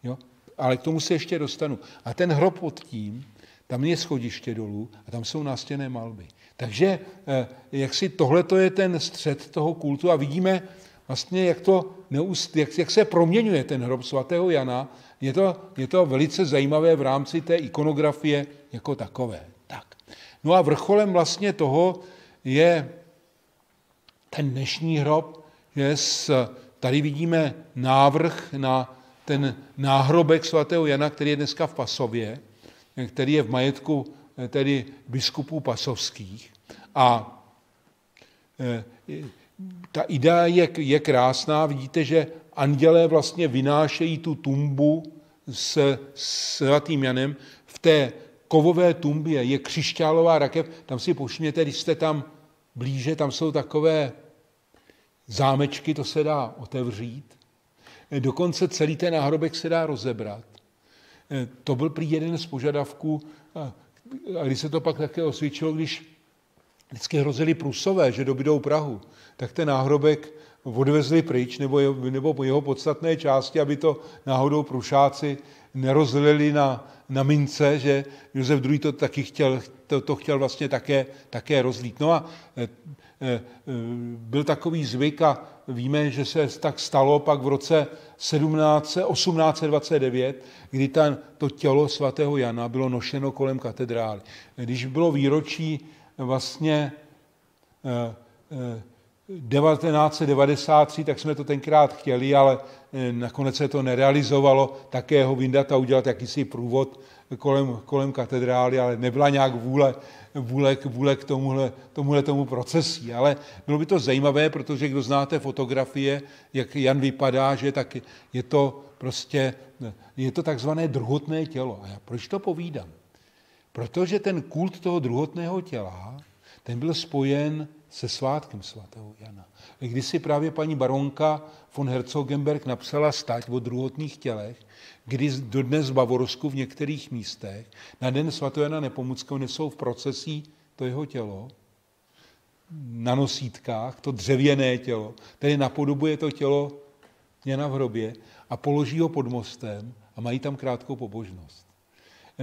Jo? Ale k tomu se ještě dostanu. A ten hrob pod tím, tam je schodiště dolů a tam jsou nástěné malby. Takže eh, jak si tohle je ten střed toho kultu a vidíme vlastně, jak, to neust, jak, jak se proměňuje ten hrob svatého Jana. Je to, je to velice zajímavé v rámci té ikonografie jako takové. No a vrcholem vlastně toho je ten dnešní hrob, že s, tady vidíme návrh na ten náhrobek svatého Jana, který je dneska v Pasově, který je v majetku tedy biskupů pasovských. A e, ta idea je, je krásná. Vidíte, že andělé vlastně vynášejí tu tumbu s svatým Janem v té kovové tumbě, je křišťálová rakev, tam si pošměte, když jste tam blíže, tam jsou takové zámečky, to se dá otevřít. Dokonce celý ten náhrobek se dá rozebrat. Eh, to byl prý jeden z požadavků, a když se to pak také osvědčilo, když vždycky hrozili Prusové, že dobydou Prahu, tak ten náhrobek odvezli pryč, nebo, je, nebo jeho podstatné části, aby to náhodou prušáci nerozlili na, na mince, že Josef II. to taky chtěl, to, to chtěl vlastně také, také rozlít. No a e, e, byl takový zvyk a víme, že se tak stalo pak v roce 17, 1829, kdy ta, to tělo svatého Jana bylo nošeno kolem katedrály. Když bylo výročí vlastně 1993, tak jsme to tenkrát chtěli, ale eh, nakonec se to nerealizovalo, také ho vyndat a udělat jakýsi průvod kolem, kolem katedrály, ale nebyla nějak vůle, vůle, vůle k tomuhle, tomuhle tomu procesí. Ale bylo by to zajímavé, protože kdo znáte fotografie, jak Jan vypadá, že tak je to prostě, je to takzvané druhotné tělo. A já proč to povídám? Protože ten kult toho druhotného těla, ten byl spojen se svátkem svatého Jana. Když si právě paní baronka von Herzogenberg napsala stať o druhotných tělech, kdy dodnes v Bavorsku v některých místech na den svatého Jana Nepomuckého nesou v procesí to jeho tělo, na nosítkách, to dřevěné tělo, tedy napodobuje to tělo Jana v hrobě a položí ho pod mostem a mají tam krátkou pobožnost.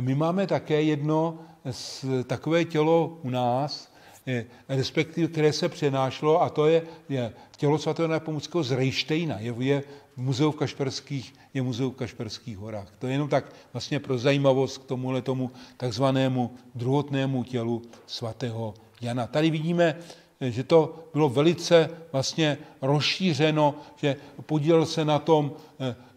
My máme také jedno takové tělo u nás, respektive které se přenášelo, a to je, je tělo svatého Nepomuckého z Rejštejna, je, je v muzeu v Kašperských, je muzeu v Kašperských horách. To je jenom tak vlastně pro zajímavost k tomuhle tomu takzvanému druhotnému tělu svatého Jana. Tady vidíme, že to bylo velice vlastně rozšířeno, že podílel se na tom,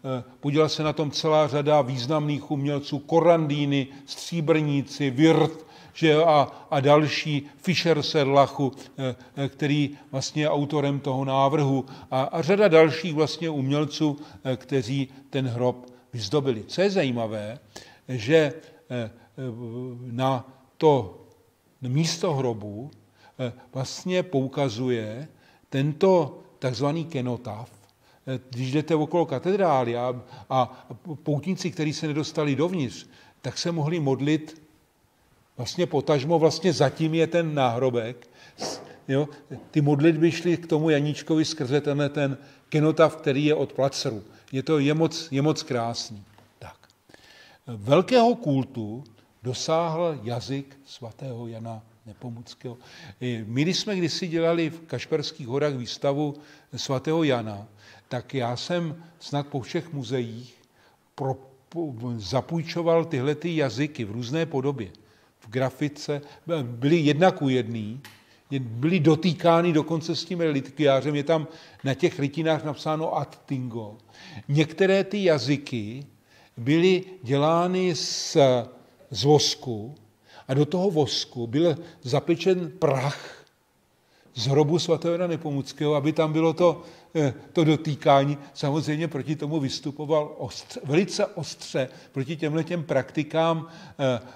eh, eh, podílel se na tom celá řada významných umělců, korandýny, stříbrníci, Wirt, že a, a další Fischer Serlachu, eh, eh, který vlastně je autorem toho návrhu a, a řada dalších vlastně umělců, kteří ten hrob vyzdobili. Co je zajímavé, že na to místo hrobu vlastně poukazuje tento takzvaný kenotaf, když jdete okolo katedrály a, a poutníci, kteří se nedostali dovnitř, tak se mohli modlit Vlastně potažmo, vlastně zatím je ten náhrobek. Jo? Ty modlitby šly k tomu Janíčkovi skrze ten, ten kenotav, který je od Placru. Je to je moc, je moc krásný. Tak. Velkého kultu dosáhl jazyk svatého Jana Nepomuckého. My, když jsme kdysi dělali v Kašperských horách výstavu svatého Jana, tak já jsem snad po všech muzeích pro, po, zapůjčoval tyhle ty jazyky v různé podobě v grafice, byly jedna ku jedný, byly dotýkány dokonce s tím relikviářem, je tam na těch rytinách napsáno ad tingo. Některé ty jazyky byly dělány z, z vosku a do toho vosku byl zapečen prach z hrobu svatého Jana Nepomuckého, aby tam bylo to, eh, to dotýkání. Samozřejmě proti tomu vystupoval ostře, velice ostře, proti těmhle těm praktikám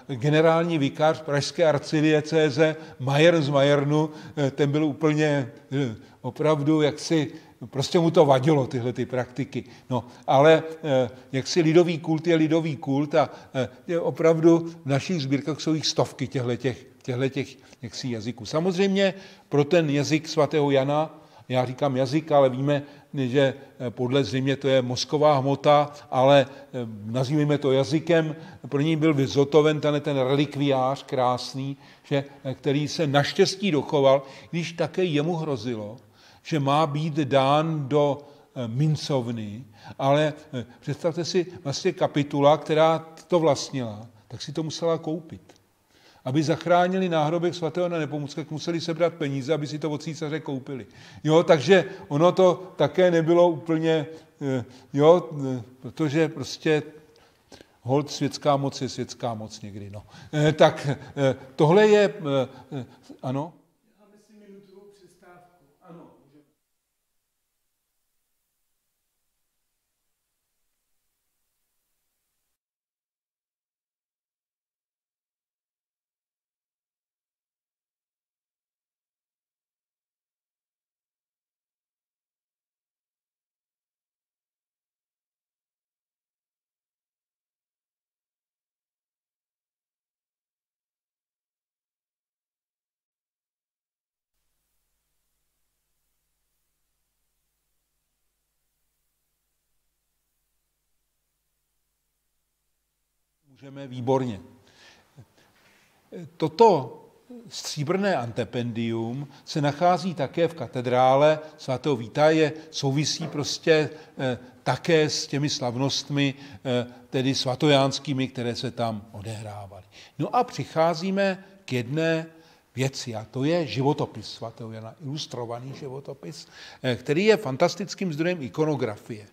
eh, generální vikář Pražské arcidiecéze Majer z Majernu, eh, ten byl úplně opravdu jaksi prostě mu to vadilo, tyhle ty praktiky. No, ale jak si lidový kult je lidový kult a je opravdu v našich sbírkách jsou jich stovky těchto těch jaksi jazyků. Samozřejmě pro ten jazyk svatého Jana, já říkám jazyk, ale víme, že eh, podle zřejmě to je mozková hmota, ale eh, nazývíme to jazykem. Pro něj byl vyzotoven ten, ten relikviář krásný, že, eh, který se naštěstí dochoval, když také jemu hrozilo, že má být dán do mincovny, ale představte si vlastně kapitula, která to vlastnila, tak si to musela koupit aby zachránili náhrobek svatého na Nepomuckek, museli sebrat peníze, aby si to od císaře koupili. Jo, takže ono to také nebylo úplně, eh, jo, eh, protože prostě hold světská moc je světská moc někdy. No. Eh, tak tohle je, ano? Můžeme výborně. Toto stříbrné antependium se nachází také v katedrále svatého Víta, je souvisí prostě eh, také s těmi slavnostmi, eh, tedy svatojánskými, které se tam odehrávaly. No a přicházíme k jedné věci a to je životopis svatého Jana, ilustrovaný životopis, eh, který je fantastickým zdrojem ikonografie.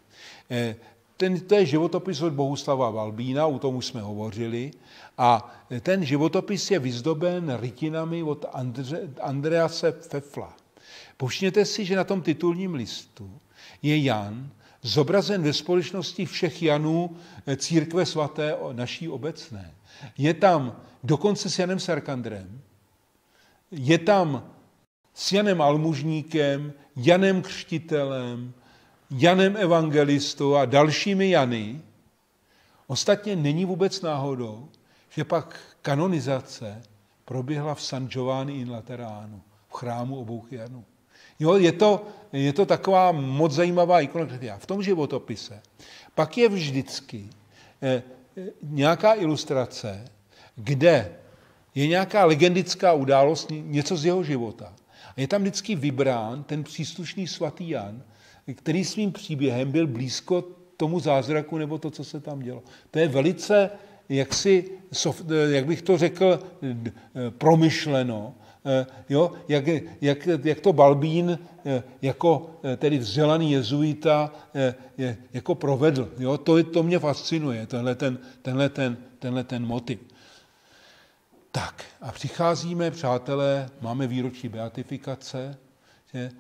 Ten, to je životopis od Bohuslava Valbína, o tom už jsme hovořili, a ten životopis je vyzdoben rytinami od Andre, Andrease Fefla. Povštěte si, že na tom titulním listu je Jan zobrazen ve společnosti všech Janů církve svaté naší obecné. Je tam dokonce s Janem Sarkandrem, je tam s Janem Almužníkem, Janem Křtitelem, Janem Evangelistou a dalšími Jany. Ostatně není vůbec náhodou, že pak kanonizace proběhla v San Giovanni in Lateránu, v chrámu obou Janů. Jo, je, to, je to taková moc zajímavá ikonografie. V tom životopise pak je vždycky eh, nějaká ilustrace, kde je nějaká legendická událost, něco z jeho života. A je tam vždycky vybrán ten příslušný svatý Jan, který svým příběhem byl blízko tomu zázraku nebo to, co se tam dělo. To je velice, jak, si, jak bych to řekl, promyšleno, jo, jak, jak, jak to Balbín jako tedy vzdělaný jezuita jako provedl. Jo, to, to mě fascinuje, tenhle ten, tenhle ten, tenhle ten motiv. Tak a přicházíme, přátelé, máme výročí beatifikace,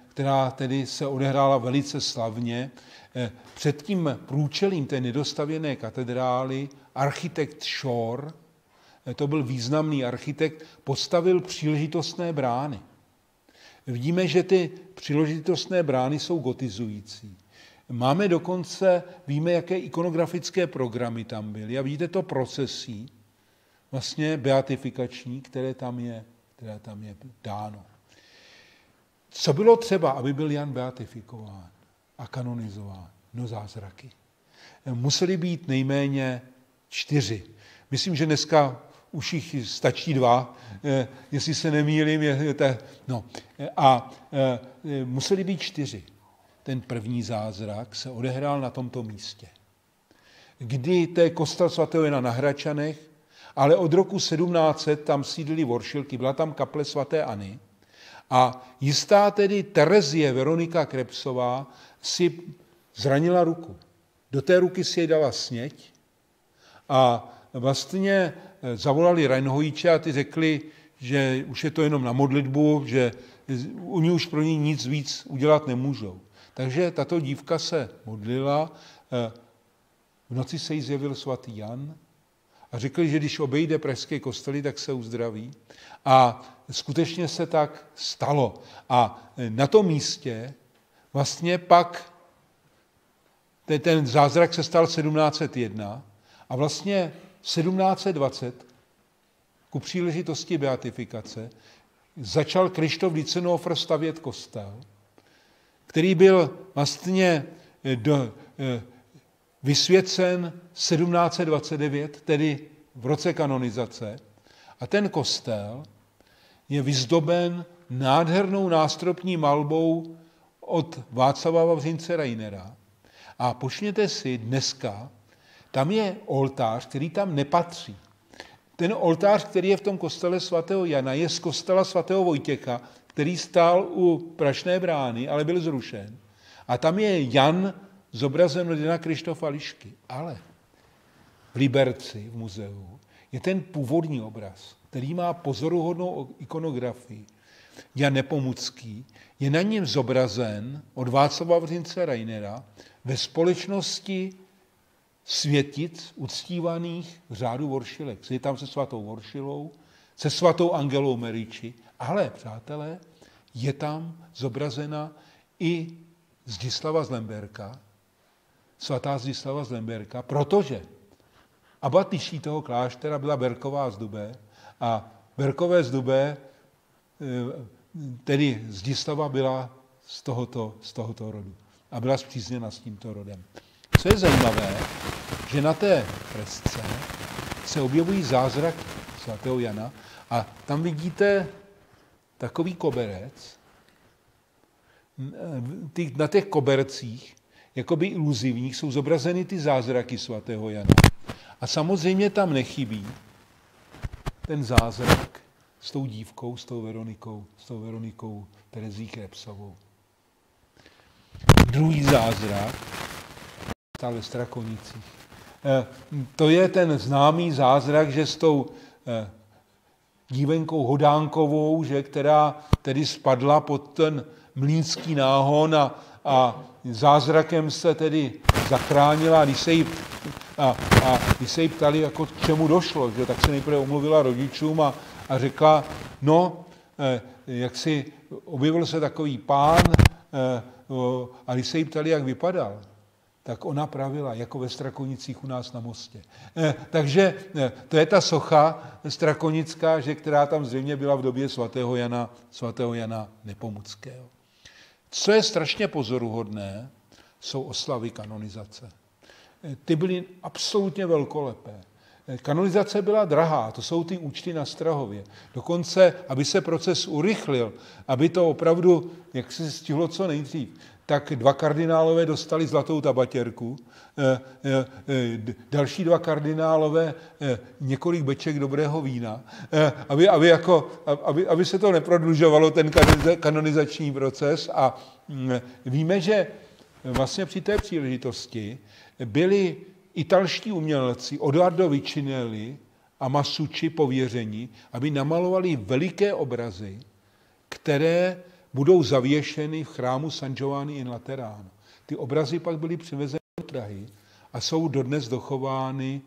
která tedy se odehrála velice slavně. Eh, před tím průčelím té nedostavěné katedrály architekt Shore, eh, to byl významný architekt, postavil příležitostné brány. Vidíme, že ty příležitostné brány jsou gotizující. Máme dokonce, víme, jaké ikonografické programy tam byly. A vidíte to procesí, vlastně beatifikační, které tam je, které tam je dáno. Co bylo třeba, aby byl Jan beatifikován a kanonizován? No zázraky. Museli být nejméně čtyři. Myslím, že dneska už jich stačí dva, eh, jestli se nemýlím. Je, to, no. A eh, museli být čtyři. Ten první zázrak se odehrál na tomto místě. Kdy to je kostel svatého na Hračanech, ale od roku 1700 tam sídlili voršilky, byla tam kaple svatéAny, a jistá tedy Terezie Veronika Krepsová si zranila ruku. Do té ruky si jej dala sněť a vlastně eh, zavolali Reinhojiče a ty řekli, že už je to jenom na modlitbu, že oni už pro ní nic víc udělat nemůžou. Takže tato dívka se modlila, eh, v noci se jí zjevil svatý Jan a řekl, že když obejde pražské kostely, tak se uzdraví. A skutečně se tak stalo. A na tom místě vlastně pak ten, ten zázrak se stal 1701 a vlastně 1720 ku příležitosti beatifikace začal Krištof Dicenhofer stavět kostel, který byl vlastně do, eh, vysvěcen 1729, tedy v roce kanonizace. A ten kostel je vyzdoben nádhernou nástropní malbou od Václava Vavřince Reinera. A počněte si, dneska tam je oltář, který tam nepatří. Ten oltář, který je v tom kostele svatého Jana, je z kostela svatého Vojtěcha, který stál u Prašné brány, ale byl zrušen. A tam je Jan zobrazen od Jana Krištofa Lišky. Ale v Liberci, v muzeu, je ten původní obraz, který má pozoruhodnou ikonografii. Jan Nepomucký je na něm zobrazen od Václava Vřince Reinera ve společnosti světic uctívaných v řádu Voršilek. Je tam se svatou Voršilou, se svatou Angelou Meriči, ale, přátelé, je tam zobrazena i Zdislava z Lemberka, svatá Zdislava z Lemberka, protože abatyší toho kláštera byla Berková z Dubé a Berkové z Dubé, eh, tedy Zdislava byla z tohoto, z tohoto rodu a byla zpřízněna s tímto rodem. Co je zajímavé, že na té fresce se objevují zázrak svatého Jana a tam vidíte takový koberec. Na těch kobercích, jakoby iluzivních, jsou zobrazeny ty zázraky svatého Jana. A samozřejmě tam nechybí ten zázrak s tou dívkou, s tou Veronikou, s tou Veronikou Terezí Krepsovou. Druhý zázrak stál ve Strakonicích. Eh, to je ten známý zázrak, že s tou eh, dívenkou Hodánkovou, že, která tedy spadla pod ten mlínský náhon a, a zázrakem se tedy zachránila, když se jí, a, a když se jí ptali, jako k čemu došlo, že, tak se nejprve omluvila rodičům a, a řekla, no, eh, jak si objevil se takový pán eh, a když se jí ptali, jak vypadal, tak ona pravila, jako ve Strakonicích u nás na mostě. Eh, takže eh, to je ta socha strakonická, že, která tam zřejmě byla v době svatého Jana, svatého Jana Nepomuckého. Co je strašně pozoruhodné, jsou oslavy kanonizace. Eh, ty byly absolutně velkolepé. Kanonizace byla drahá, to jsou ty účty na Strahově. Dokonce, aby se proces urychlil, aby to opravdu, jak se stihlo co nejdřív, tak dva kardinálové dostali zlatou tabatěrku, eh, eh, eh, další dva kardinálové několik beček dobrého vína, aby, aby, jako, aby, aby se to neprodlužovalo, ten kanonizační proces. A mm, víme, že vlastně při té příležitosti byli italští umělci Odoardo Vicinelli a Masucci pověření, aby namalovali veliké obrazy, které budou zavěšeny v chrámu San Giovanni in Laterano. Ty obrazy pak byly přivezeny do Prahy a jsou dodnes dochovány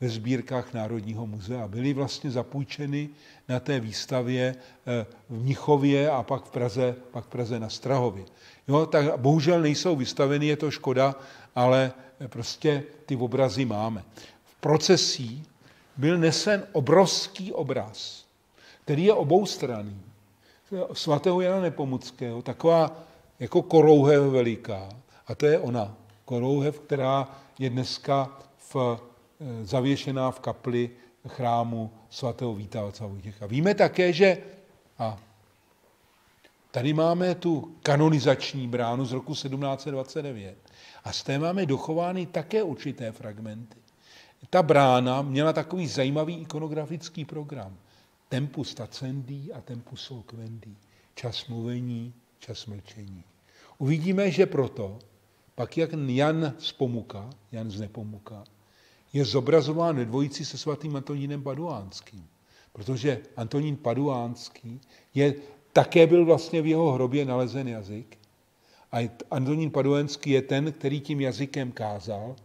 ve sbírkách Národního muzea. Byly vlastně zapůjčeny na té výstavě eh, v Mnichově a pak v Praze, pak v Praze na Strahově. Jo, tak bohužel nejsou vystaveny, je to škoda, ale prostě ty obrazy máme. V procesí byl nesen obrovský obraz, který je oboustranný svatého Jana Nepomuckého, taková jako korouhev veliká. A to je ona, korouhev, která je dneska v, eh, zavěšená v kapli chrámu svatého Víta Otca. Víme také, že a tady máme tu kanonizační bránu z roku 1729 a z té máme dochovány také určité fragmenty. Ta brána měla takový zajímavý ikonografický program tempus tacendi a tempus solquendi. Čas mluvení, čas mlčení. Uvidíme, že proto, pak jak Jan z Pomuka, Jan z Nepomuka, je zobrazován ve dvojici se svatým Antonínem Paduánským. Protože Antonín Paduánský je, také byl vlastně v jeho hrobě nalezen jazyk. A Antonín Paduánský je ten, který tím jazykem kázal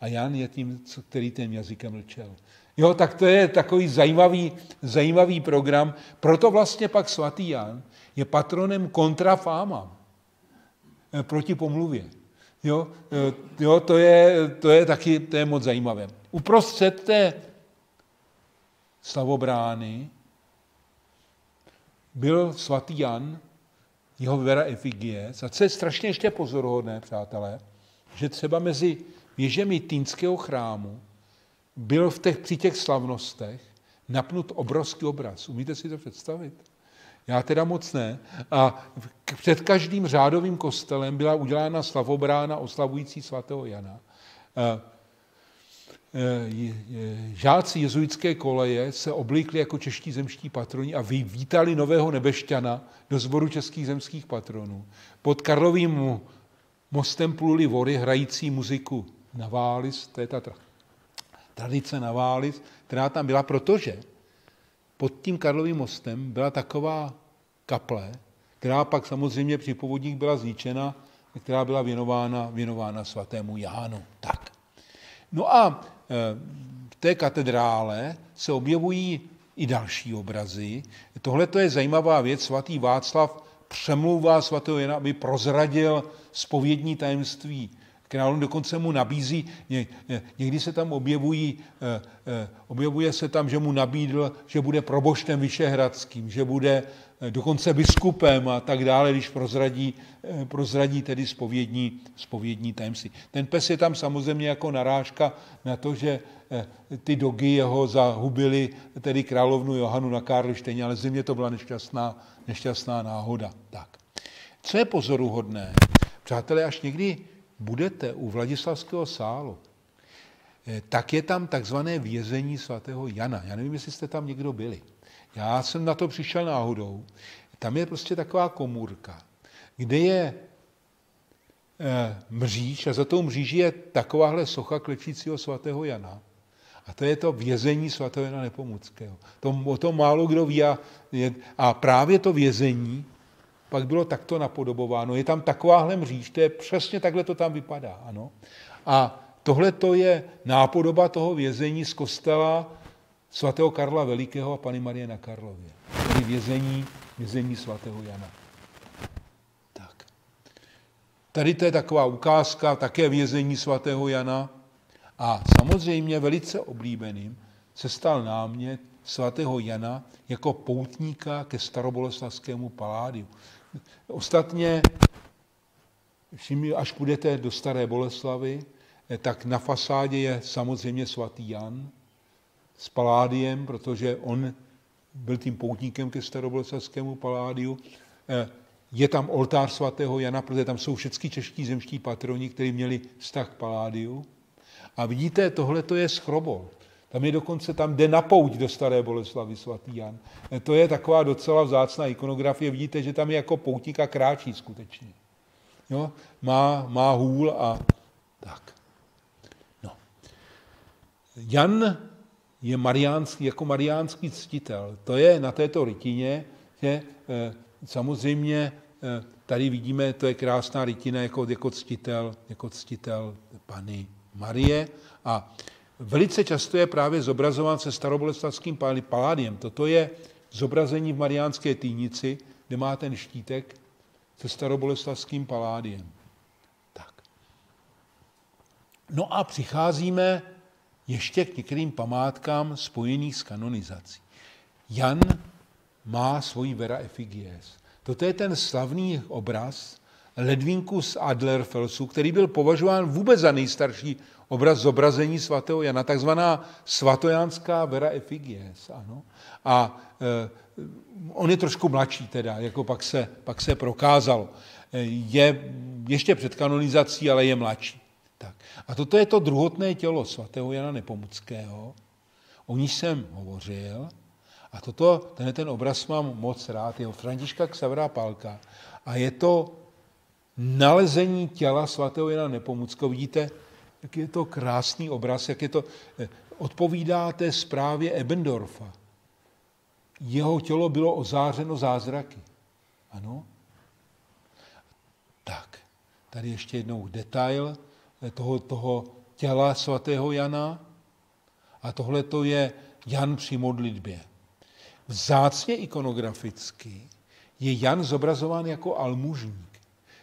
a Jan je tím, který tím jazykem mlčel. Jo, tak to je takový zajímavý, zajímavý program. Proto vlastně pak svatý Jan je patronem kontrafáma eh, proti pomluvě. Jo, eh, jo to, je, to je taky to je moc zajímavé. Uprostřed té slavobrány byl svatý Jan, jeho vera Efigie. A co je strašně ještě pozoruhodné, přátelé, že třeba mezi věžemi Týnského chrámu byl v těch, při těch slavnostech napnut obrovský obraz. Umíte si to představit? Já teda moc ne. A před každým řádovým kostelem byla udělána slavobrána oslavující svatého Jana. Žáci jezuitské koleje se oblíkli jako čeští zemští patroni a vítali nového nebešťana do zboru českých zemských patronů. Pod Karlovým mostem pluli vory hrající muziku na Vális, to je ta tradice na Vális, která tam byla, protože pod tím Karlovým mostem byla taková kaple, která pak samozřejmě při povodních byla zničena, která byla věnována, věnována svatému Jánu. Tak. No a v té katedrále se objevují i další obrazy. Tohle to je zajímavá věc. Svatý Václav přemlouvá svatého Jana, aby prozradil spovědní tajemství Králům dokonce mu nabízí, ně, někdy se tam objevují, eh, eh, objevuje se tam, že mu nabídl, že bude proboštem vyšehradským, že bude, dokonce biskupem a tak dále, když prozradí, prozradí tedy spovědní, spovědní tajemství. Ten pes je tam samozřejmě jako narážka na to, že ty dogy jeho zahubili tedy královnu Johanu na Karlštejně, ale zimě to byla nešťastná, nešťastná náhoda. Tak. Co je pozoruhodné? Přátelé, až někdy budete u Vladislavského sálu, eh, tak je tam takzvané vězení svatého Jana. Já nevím, jestli jste tam někdo byli. Já jsem na to přišel náhodou. Tam je prostě taková komůrka, kde je eh, mříž a za tou mříží je takováhle socha klečícího svatého Jana. A to je to vězení svatého Jana Nepomuckého. To, o tom málo kdo ví. A, je, a právě to vězení pak bylo takto napodobováno. Je tam takováhle mříž, to je přesně takhle to tam vypadá. Ano. A tohle to je nápodoba toho vězení z kostela svatého Karla Velikého a Pany Marie na Karlově. Tedy vězení, vězení svatého Jana. Tak. Tady to je taková ukázka, také vězení svatého Jana. A samozřejmě velice oblíbeným se stal námět svatého Jana jako poutníka ke staroboleslavskému paládiu. Ostatně, až půjdete do Staré Boleslavy, eh, tak na fasádě je samozřejmě svatý Jan s paládiem, protože on byl tím poutníkem ke staroboleslavskému paládiu. Eh, je tam oltář svatého Jana, protože tam jsou všechny čeští zemští patroni, kteří měli vztah k paládiu. A vidíte, tohle to je schrobol. Tam je dokonce, tam jde na pouť do Staré Boleslavy svatý Jan. E, to je taková docela vzácná ikonografie. Vidíte, že tam je jako poutník a kráčí skutečně. Jo? Má, má hůl a tak. No. Jan je mariánský, jako mariánský ctitel. To je na této rytině, že e, samozřejmě e, tady vidíme, to je krásná rytina jako, jako, ctitel, jako ctitel Pany Marie. A Velice často je právě zobrazován se staroboleslavským paládiem. Toto je zobrazení v Mariánské týnici, kde má ten štítek se staroboleslavským paládiem. Tak. No a přicházíme ještě k některým památkám spojených s kanonizací. Jan má svoji Vera Effigies. Toto je ten slavný obraz Ledvinkus Adlerfelsu, který byl považován vůbec za nejstarší obraz zobrazení svatého Jana, takzvaná svatojanská Vera Effigies. Ano. A e, on je trošku mladší teda, jako pak se, pak se prokázalo. E, je ještě před kanonizací, ale je mladší. Tak. A toto je to druhotné tělo svatého Jana Nepomuckého, o níž jsem hovořil. A toto, ten, ten obraz mám moc rád, je Františka Xavra Pálka. A je to nalezení těla svatého Jana Nepomuckého. Vidíte, jak je to krásný obraz, jak je to, eh, odpovídá té zprávě Ebendorfa. Jeho tělo bylo ozářeno zázraky. Ano? Tak, tady ještě jednou detail toho, toho těla svatého Jana. A tohle to je Jan při modlitbě. Vzácně ikonograficky je Jan zobrazován jako almužník.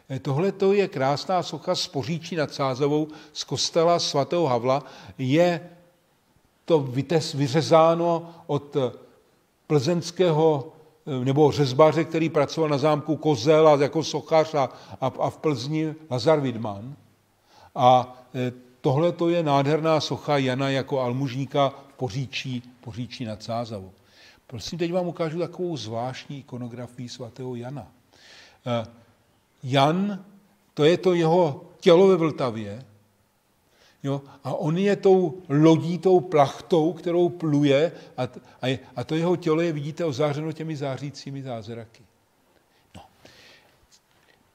Eh, tohle to je krásná socha z Poříčí nad Sázovou z kostela svatého Havla. Je to vyřezáno od eh, plzeňského eh, nebo řezbaře, který pracoval na zámku Kozel a jako sochař a, a, a v Plzni Lazar Vidman. A tohle to je nádherná socha Jana jako almužníka Poříčí, Poříčí nad Sázavou. Prosím, teď vám ukážu takovou zvláštní ikonografii svatého Jana. Jan, to je to jeho tělo ve Vltavě, jo, a on je tou lodí, tou plachtou, kterou pluje a, a, a to jeho tělo je, vidíte, ozářeno těmi zářícími zázraky.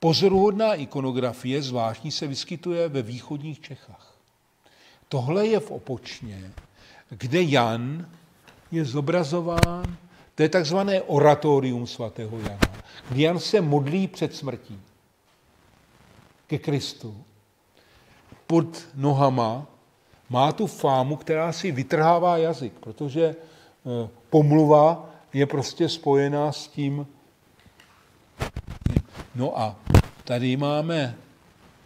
Pozoruhodná ikonografie zvláštní se vyskytuje ve východních Čechách. Tohle je v Opočně, kde Jan je zobrazován, to je takzvané oratorium svatého Jana, kdy Jan se modlí před smrtí ke Kristu pod nohama, má tu fámu, která si vytrhává jazyk, protože eh, pomluva je prostě spojená s tím. No a tady máme,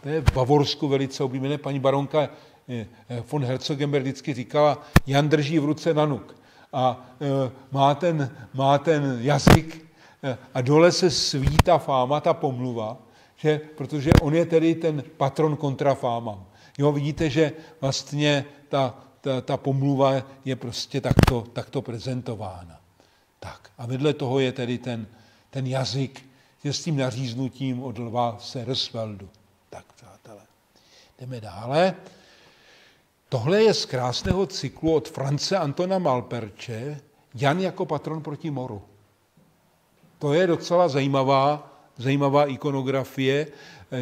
to je v Bavorsku velice oblíbené, paní baronka eh, von Herzogenberg vždycky říkala, Jan drží v ruce nanuk a eh, má ten, má ten jazyk a dole se sví ta fáma, ta pomluva, že, protože on je tedy ten patron kontra fámam. Jo, vidíte, že vlastně ta, ta, ta pomluva je prostě takto, takto prezentována. Tak. A vedle toho je tedy ten, ten jazyk, je s tím naříznutím od lva Sersfeldu. Tak, přátelé. Jdeme dále. Tohle je z krásného cyklu od France Antona Malperče, Jan jako patron proti moru. To je docela zajímavá, zajímavá ikonografie,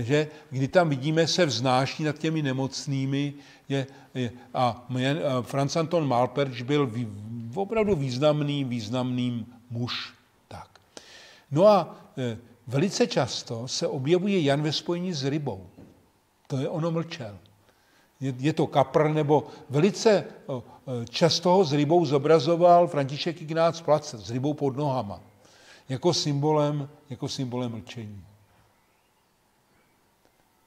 že kdy tam vidíme, se vznáší nad těmi nemocnými je, je, a, a Franz Anton Malperč byl vý, opravdu významný, významný muž. Tak. No a e, velice často se objevuje Jan ve spojení s rybou. To je ono mlčel. Je, je to kapr, nebo velice e, často ho s rybou zobrazoval František Ignác Place, s rybou pod nohama, jako symbolem, jako symbolem mlčení.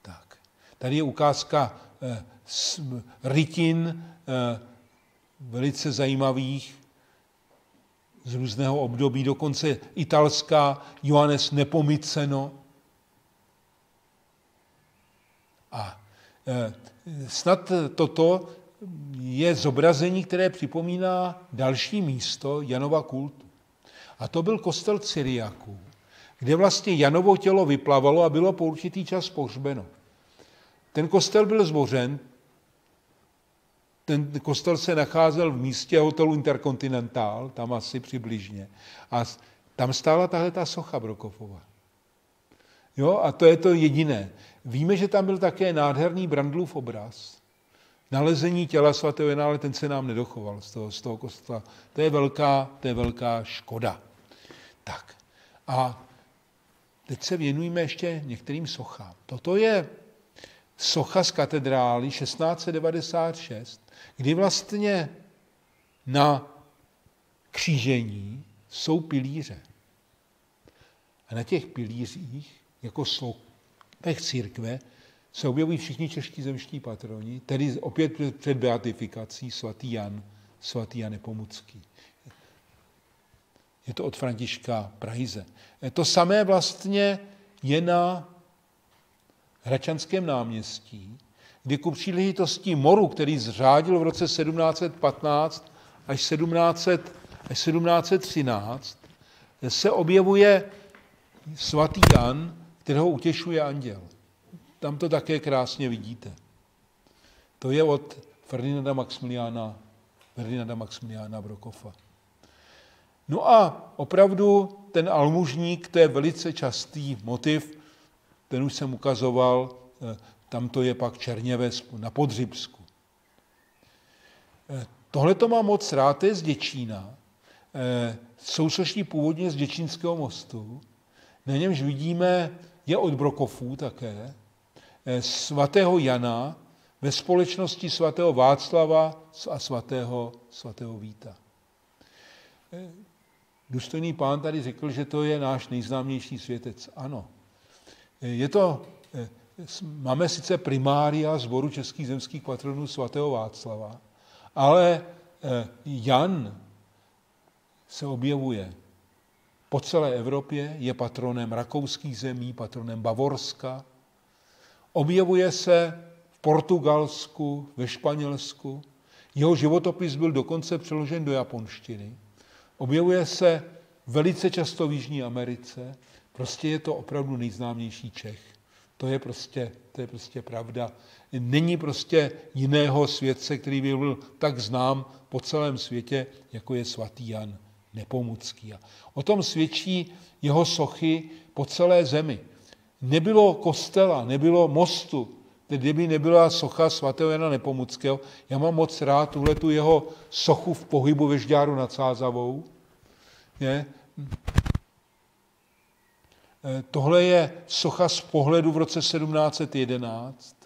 Tak. Tady je ukázka eh, rytin eh, velice zajímavých z různého období, dokonce italská Johannes Nepomiceno. A eh, snad toto je zobrazení, které připomíná další místo Janova kultu. A to byl kostel Cyriaků, kde vlastně Janovo tělo vyplavalo a bylo po určitý čas pohřbeno. Ten kostel byl zbořen, ten kostel se nacházel v místě hotelu Intercontinental, tam asi přibližně. A tam stála tahle ta socha Brokofova. Jo, a to je to jediné. Víme, že tam byl také nádherný Brandlův obraz. Nalezení těla svatého Jana, ale ten se nám nedochoval z toho, z toho kostela. To je velká, to je velká škoda. Tak. A teď se věnujeme ještě některým sochám. Toto je socha z katedrály 1696, kdy vlastně na křížení jsou pilíře. A na těch pilířích, jako sloupech církve, se objevují všichni čeští zemští patroni, tedy opět před beatifikací svatý Jan, svatý Jan Nepomucký. Je to od Františka Prahize. To samé vlastně je na Hračanském náměstí, kdy ku příležitosti moru, který zřádil v roce 1715 až, 1700, až 1713, se objevuje svatý Jan, kterého utěšuje anděl. Tam to také krásně vidíte. To je od Ferdinanda Maximiliana, Ferdinanda Maximiliana Brokofa. No a opravdu ten almužník, to je velice častý motiv, ten už jsem ukazoval, eh, tam to je pak Černěvesku, na Podřibsku. Eh, Tohle to mám moc rád, to je z Děčína. Eh, sousoší původně z Děčínského mostu. Na němž vidíme, je od Brokofů také, svatého Jana ve společnosti svatého Václava a svatého, svatého Víta. Důstojný pán tady řekl, že to je náš nejznámější světec. Ano. Je to, máme sice primária zboru českých zemských patronů svatého Václava, ale eh, Jan se objevuje po celé Evropě, je patronem rakouských zemí, patronem Bavorska, objevuje se v Portugalsku, ve Španělsku, jeho životopis byl dokonce přeložen do japonštiny. Objevuje se velice často v Jižní Americe. Prostě je to opravdu nejznámější Čech. To je prostě, to je prostě pravda. Není prostě jiného světce, který by byl tak znám po celém světě, jako je svatý Jan Nepomucký. A o tom svědčí jeho sochy po celé zemi. Nebylo kostela, nebylo mostu, kdyby nebyla socha svatého Jana Nepomuckého. Já mám moc rád tuhle tu jeho sochu v pohybu ve Žďáru nad Sázavou. Je. Tohle je socha z pohledu v roce 1711.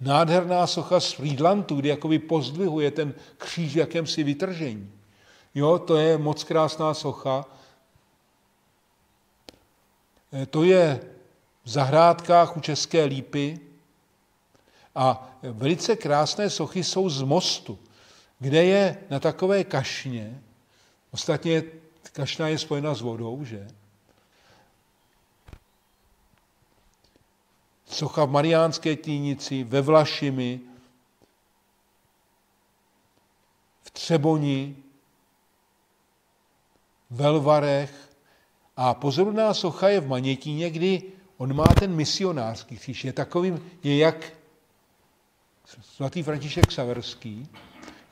Nádherná socha z Friedlandu, kdy jakoby pozdvihuje ten kříž v jakémsi vytržení. Jo, to je moc krásná socha. E, to je v zahrádkách u České lípy. A velice krásné sochy jsou z mostu, kde je na takové kašně, ostatně Kašna je spojena s vodou, že? Socha v Mariánské týnici, ve Vlašimi, v Třeboni, ve Lvarech. A pozoruhodná socha je v Manětíně, kdy on má ten misionářský kříž. Je takovým, je jak svatý František Saverský,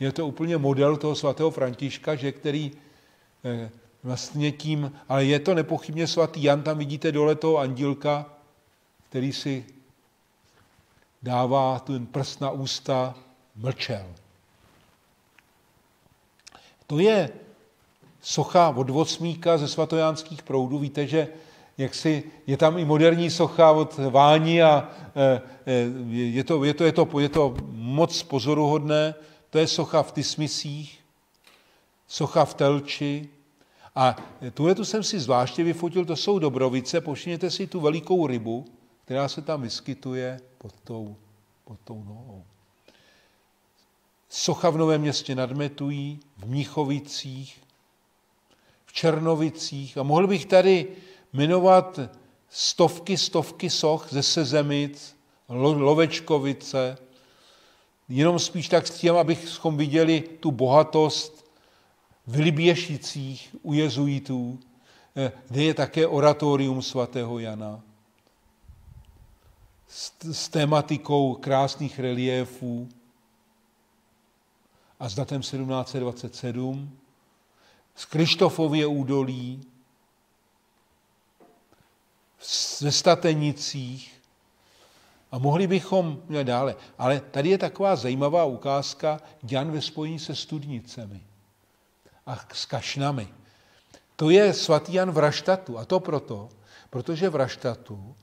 je to úplně model toho svatého Františka, že který eh, vlastně tím, ale je to nepochybně svatý Jan, tam vidíte dole toho andílka, který si dává ten prst na ústa, mlčel. To je socha od Vocmíka ze svatojánských proudů. Víte, že jak si, je tam i moderní socha od Váni a e, e, je to, je, to, je, to, je to moc pozoruhodné. To je socha v Tismisích, socha v Telči. A tuhle tu jsem si zvláště vyfotil, to jsou Dobrovice, pošněte si tu velikou rybu, která se tam vyskytuje pod tou, pod tou nohou. Socha v Novém městě nad Metují, v Míchovicích, v Černovicích. A mohl bych tady jmenovat stovky, stovky soch ze Sezemic, Lovečkovice, jenom spíš tak s tím, abychom viděli tu bohatost v Liběšicích u jezuitů, eh, kde je také oratorium svatého Jana s, s tématikou krásných reliéfů a s datem 1727, z Krištofově údolí, ve Statenicích a mohli bychom měl dále. Ale tady je taková zajímavá ukázka Jan ve spojení se studnicemi a s kašnami. To je svatý Jan v Raštatu a to proto, protože v Raštatu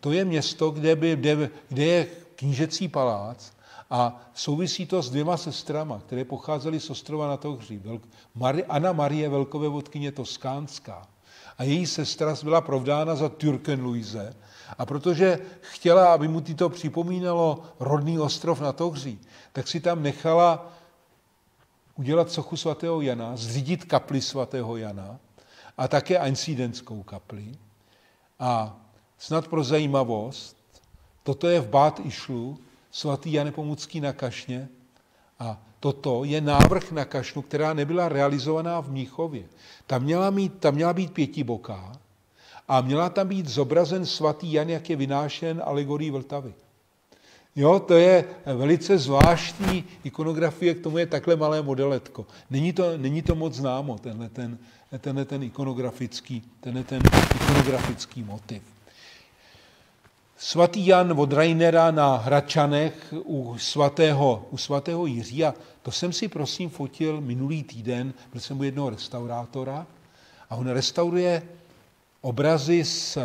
to je město, kde, by, kde, kde je knížecí palác a souvisí to s dvěma sestrama, které pocházely z ostrova na Tohří. Anna Marie Velkové vodkyně Toskánská a její sestra byla provdána za Türkenluise. A protože chtěla, aby mu to připomínalo rodný ostrov na Tohří, tak si tam nechala udělat sochu svatého Jana, zřídit kapli svatého Jana a také incidenskou kapli. A snad pro zajímavost, toto je v Bát Išlu, svatý Jan Pomucký na Kašně a toto je návrh na kašnu, která nebyla realizovaná v Mnichově. Tam měla, mít, tam měla být pětiboká a měla tam být zobrazen svatý Jan, jak je vynášen alegorii Vltavy. Jo, to je velice zvláštní ikonografie, k tomu je takhle malé modeletko. Není to, není to moc známo, tenhle ten, tenhle ten ikonografický, tenhle ten ikonografický motiv. Svatý Jan od Rainera na Hračanech u svatého, u svatého Jiří a to jsem si prosím fotil minulý týden, byl jsem u jednoho restaurátora a on restauruje obrazy z,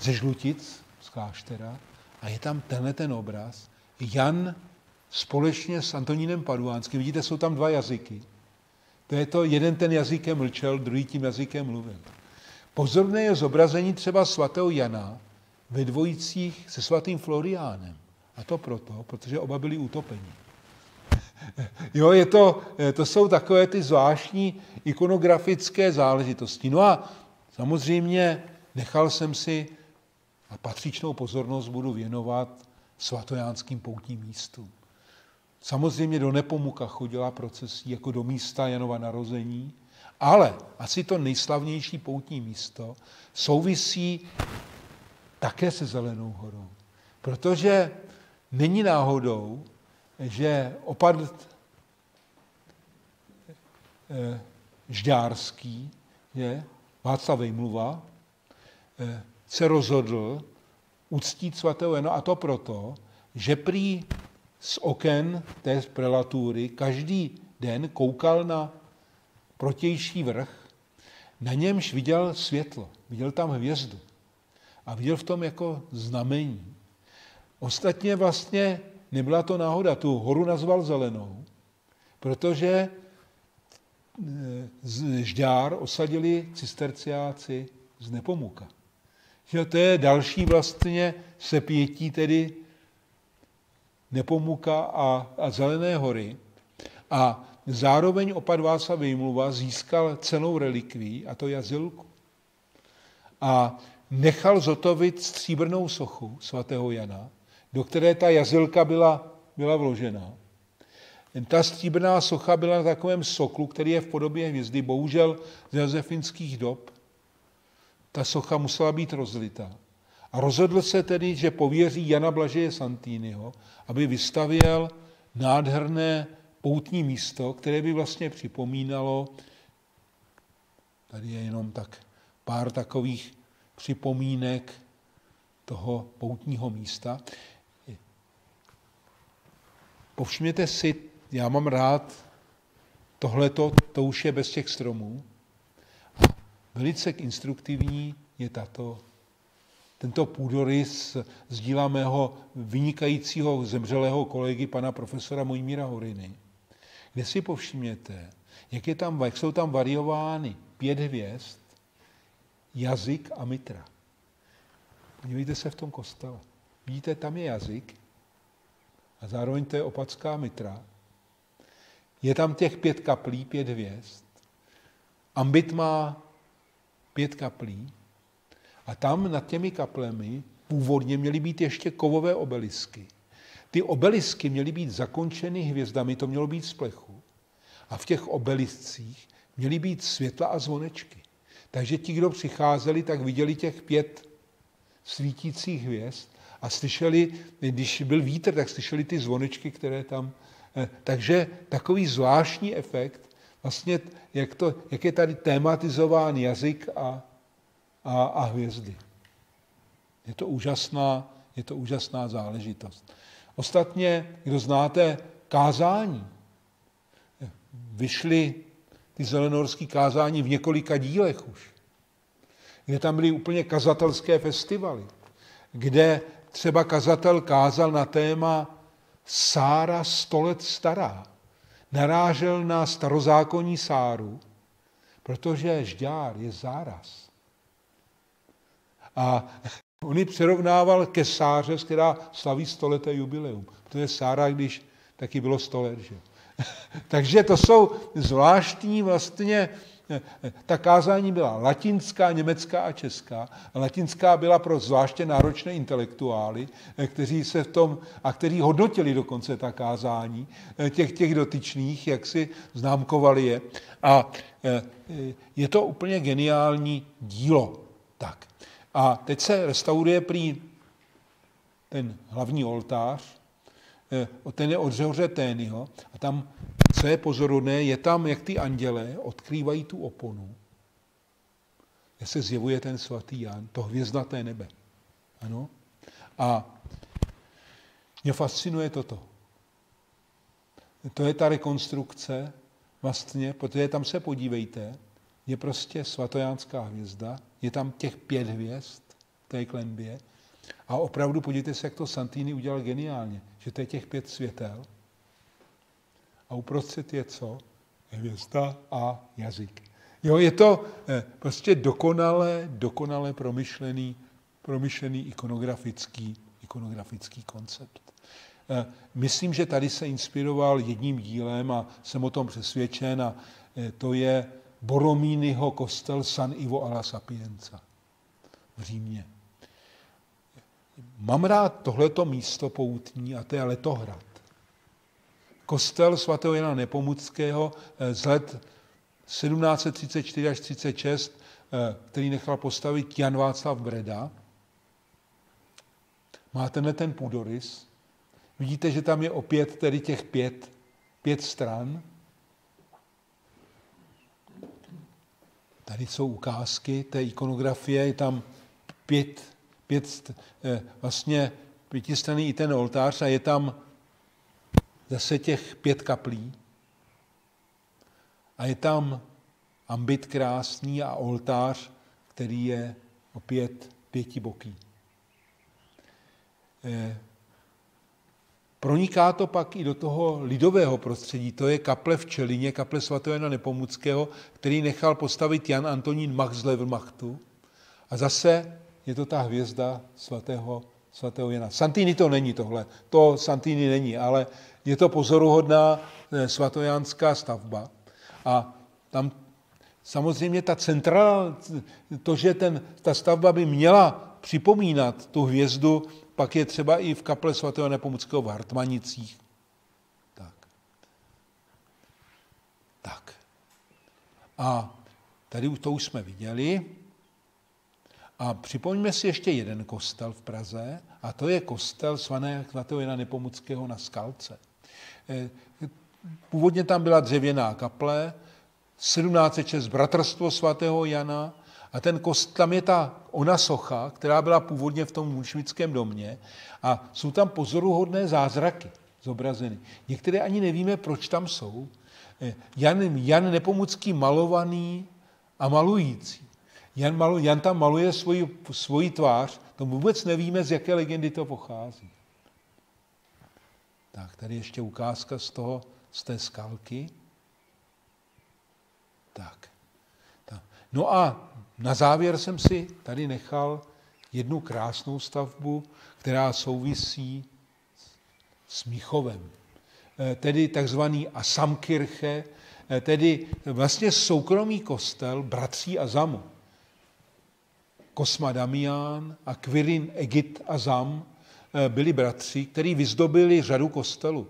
ze Žlutic, z kláštera a je tam tenhle ten obraz. Jan společně s Antonínem Paduánským, vidíte, jsou tam dva jazyky. To je to, jeden ten jazykem mlčel, druhý tím jazykem mluvil. Pozorné je zobrazení třeba svatého Jana, ve dvojicích se svatým Floriánem. A to proto, protože oba byli utopeni. Jo, je to, to jsou takové ty zvláštní ikonografické záležitosti. No a samozřejmě nechal jsem si a patřičnou pozornost budu věnovat svatojánským poutním místům. Samozřejmě do Nepomuka chodila procesí jako do místa Janova narození, ale asi to nejslavnější poutní místo souvisí také se Zelenou horou. Protože není náhodou, že opad eh, Žďárský, je, Václav Vejmluva, eh, se rozhodl uctít svatého Jana a to proto, že prý z oken té prelatury každý den koukal na protější vrch, na němž viděl světlo, viděl tam hvězdu a viděl v tom jako znamení. Ostatně vlastně nebyla to náhoda, tu horu nazval zelenou, protože e, Žďár osadili cisterciáci z Nepomuka. Že to je další vlastně sepětí tedy Nepomuka a, a Zelené hory. A zároveň opat Václav Vejmluva získal cenou relikví, a to jazylku. A nechal zotovit stříbrnou sochu svatého Jana, do které ta jazylka byla, byla vložena. Ta stříbrná socha byla na takovém soklu, který je v podobě hvězdy, bohužel z josefinských dob. Ta socha musela být rozlitá. A rozhodl se tedy, že pověří Jana Blažeje Santýnyho, aby vystavěl nádherné poutní místo, které by vlastně připomínalo, tady je jenom tak pár takových připomínek toho poutního místa. Povšimněte si, já mám rád tohleto, to už je bez těch stromů. A velice instruktivní je tato, tento půdorys z díla mého vynikajícího zemřelého kolegy, pana profesora Mojmíra Horiny, kde si povšimněte, jak, je tam, jak jsou tam variovány pět hvězd, jazyk a mitra. Podívejte se v tom kostele. Vidíte, tam je jazyk a zároveň to je opatská mitra. Je tam těch pět kaplí, pět hvězd. Ambit má pět kaplí a tam nad těmi kaplemi původně měly být ještě kovové obelisky. Ty obelisky měly být zakončeny hvězdami, to mělo být z plechu. A v těch obeliscích měly být světla a zvonečky. Takže ti, kdo přicházeli, tak viděli těch pět svítících hvězd a slyšeli, když byl vítr, tak slyšeli ty zvonečky, které tam... Eh, takže takový zvláštní efekt, vlastně jak, to, jak je tady tematizován jazyk a, a, a hvězdy. Je to úžasná, je to úžasná záležitost. Ostatně, kdo znáte kázání, vyšly ty zelenorské kázání v několika dílech už, kde tam byly úplně kazatelské festivaly, kde třeba kazatel kázal na téma Sára sto let stará. Narážel na starozákonní Sáru, protože žďár je záraz. A on ji přirovnával ke Sáře, která slaví stoleté jubileum. Protože Sára, když taky bylo sto let, že? Takže to jsou zvláštní vlastně ta kázání byla latinská, německá a česká. Latinská byla pro zvláště náročné intelektuály, kteří se v tom, a kteří hodnotili dokonce ta kázání, těch, těch dotyčných, jak si známkovali je. A je to úplně geniální dílo. Tak. A teď se restauruje prý ten hlavní oltář, ten je od Řehoře Tényho a tam co je pozorodné, je tam, jak ty anděle odkrývají tu oponu, kde se zjevuje ten svatý Jan, to hvězdaté nebe. Ano? A mě fascinuje toto. To je ta rekonstrukce, vlastně, protože tam se podívejte, je prostě svatojánská hvězda, je tam těch pět hvězd v té klenbě a opravdu podívejte se, jak to Santini udělal geniálně, že to je těch pět světel, a uprostřed je co? Hvězda a jazyk. Jo, je to eh, prostě dokonale, dokonale promyšlený, promyšlený ikonografický, ikonografický koncept. Eh, myslím, že tady se inspiroval jedním dílem a jsem o tom přesvědčen a eh, to je Boromínyho kostel San Ivo alla Sapienza v Římě. Mám rád tohleto místo poutní a to je letohrad kostel svatého Jana Nepomuckého eh, z let 1734 až 36, eh, který nechal postavit Jan Václav Breda. Má tenhle ten půdorys. Vidíte, že tam je opět tedy těch pět, pět stran. Tady jsou ukázky té ikonografie, je tam pět, pět eh, vlastně pětistranný i ten oltář a je tam zase těch pět kaplí a je tam ambit krásný a oltář, který je opět pětiboký. Eh, proniká to pak i do toho lidového prostředí. To je kaple v Čelině, kaple svatého Jana Nepomuckého, který nechal postavit Jan Antonín Mach z Levermachtu. A zase je to ta hvězda svatého svatého Jana. Santini to není tohle, to Santini není, ale je to pozoruhodná eh, svatojánská stavba. A tam samozřejmě ta centrál, to, že ten, ta stavba by měla připomínat tu hvězdu, pak je třeba i v kaple svatého Nepomuckého v Hartmanicích. Tak. Tak. A tady to už jsme viděli. A připomeňme si ještě jeden kostel v Praze, a to je kostel svatého Jana Nepomuckého na Skalce. Eh, původně tam byla dřevěná kaple, 1706 Bratrstvo svatého Jana a ten kost, tam je ta ona socha, která byla původně v tom Munšvickém domě a jsou tam pozoruhodné zázraky zobrazeny. Některé ani nevíme, proč tam jsou. Eh, Jan, Jan Nepomucký malovaný a malující. Jan, malu, Jan tam maluje svoji, svoji tvář, to vůbec nevíme, z jaké legendy to pochází. Tak, tady ještě ukázka z toho, z té skalky. Tak. No a na závěr jsem si tady nechal jednu krásnou stavbu, která souvisí s Míchovem. Eh, tedy takzvaný Asamkirche, eh, tedy vlastně soukromý kostel bratří Azamu. Kosma Damián a Quirin Egit Azam eh, byli bratři, kteří vyzdobili řadu kostelů.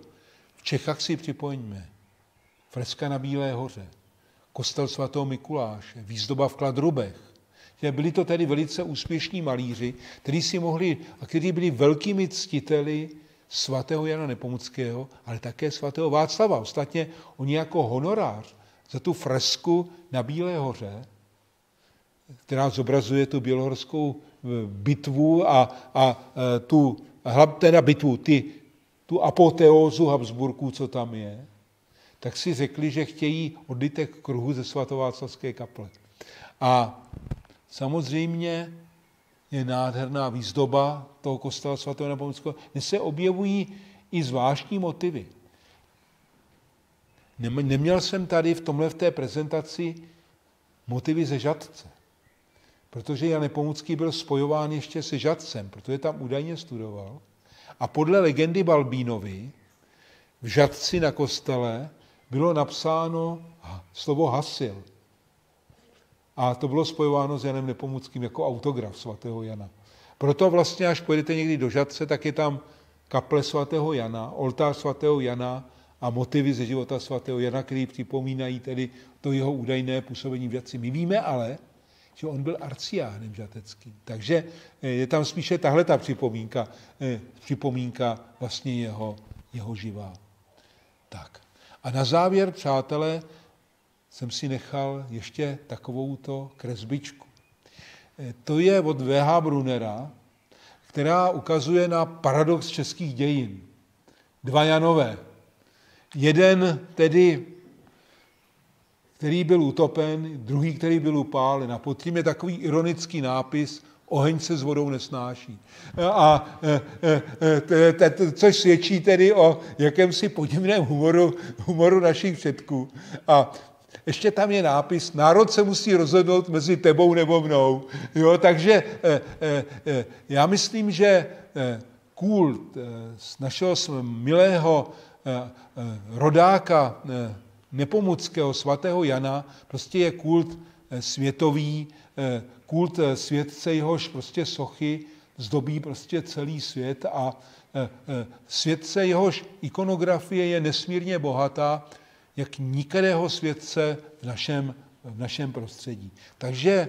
V Čechách si připomeňme. Freska na Bílé hoře, kostel svatého Mikuláše, výzdoba v Kladrubech. Byli to tedy velice úspěšní malíři, kteří si mohli, a kteří byli velkými ctiteli svatého Jana Nepomuckého, ale také svatého Václava. Ostatně oni jako honorář za tu fresku na Bílé hoře, která zobrazuje tu bělohorskou eh, bitvu a, a eh, tu, teda bitvu, ty, tu apoteózu Habsburků, co tam je, tak si řekli, že chtějí odlitek kruhu ze svatováclavské kaple. A samozřejmě je nádherná výzdoba toho kostela svatého Nepomuckého, kde se objevují i zvláštní motivy. Neměl jsem tady v tomhle v té prezentaci motivy ze žadce, protože Jan Nepomucký byl spojován ještě se žadcem, protože tam údajně studoval. A podle legendy Balbínovi v žadci na kostele bylo napsáno slovo hasil. A to bylo spojováno s Janem Nepomuckým jako autograf svatého Jana. Proto vlastně, až pojedete někdy do Žadce, tak je tam kaple svatého Jana, oltář svatého Jana a motivy ze života svatého Jana, který připomínají tedy to jeho údajné působení v Žadci. My víme ale, že on byl arciánem žateckým. Takže eh, je tam spíše tahle ta připomínka, eh, připomínka vlastně jeho, jeho živá. Tak. A na závěr, přátelé, jsem si nechal ještě takovouto kresbičku. Eh, to je od V.H. Brunera, která ukazuje na paradox českých dějin. Dva Janové. Jeden tedy, který byl utopen, druhý, který byl upálen. A pod tím je takový ironický nápis, oheň se s vodou nesnáší. A, e, e, e, což svědčí tedy o jakémsi podivném humoru, humoru našich předků. A ještě tam je nápis, národ se musí rozhodnout mezi tebou nebo mnou. Jo, takže já myslím, že kult z našeho milého rodáka Nepomuckého svatého Jana prostě je kult světový, kult eh, světce, jehož prostě sochy zdobí prostě celý svět a eh, eh, světce, jehož ikonografie je nesmírně bohatá, jak nikadého světce v našem, v našem prostředí. Takže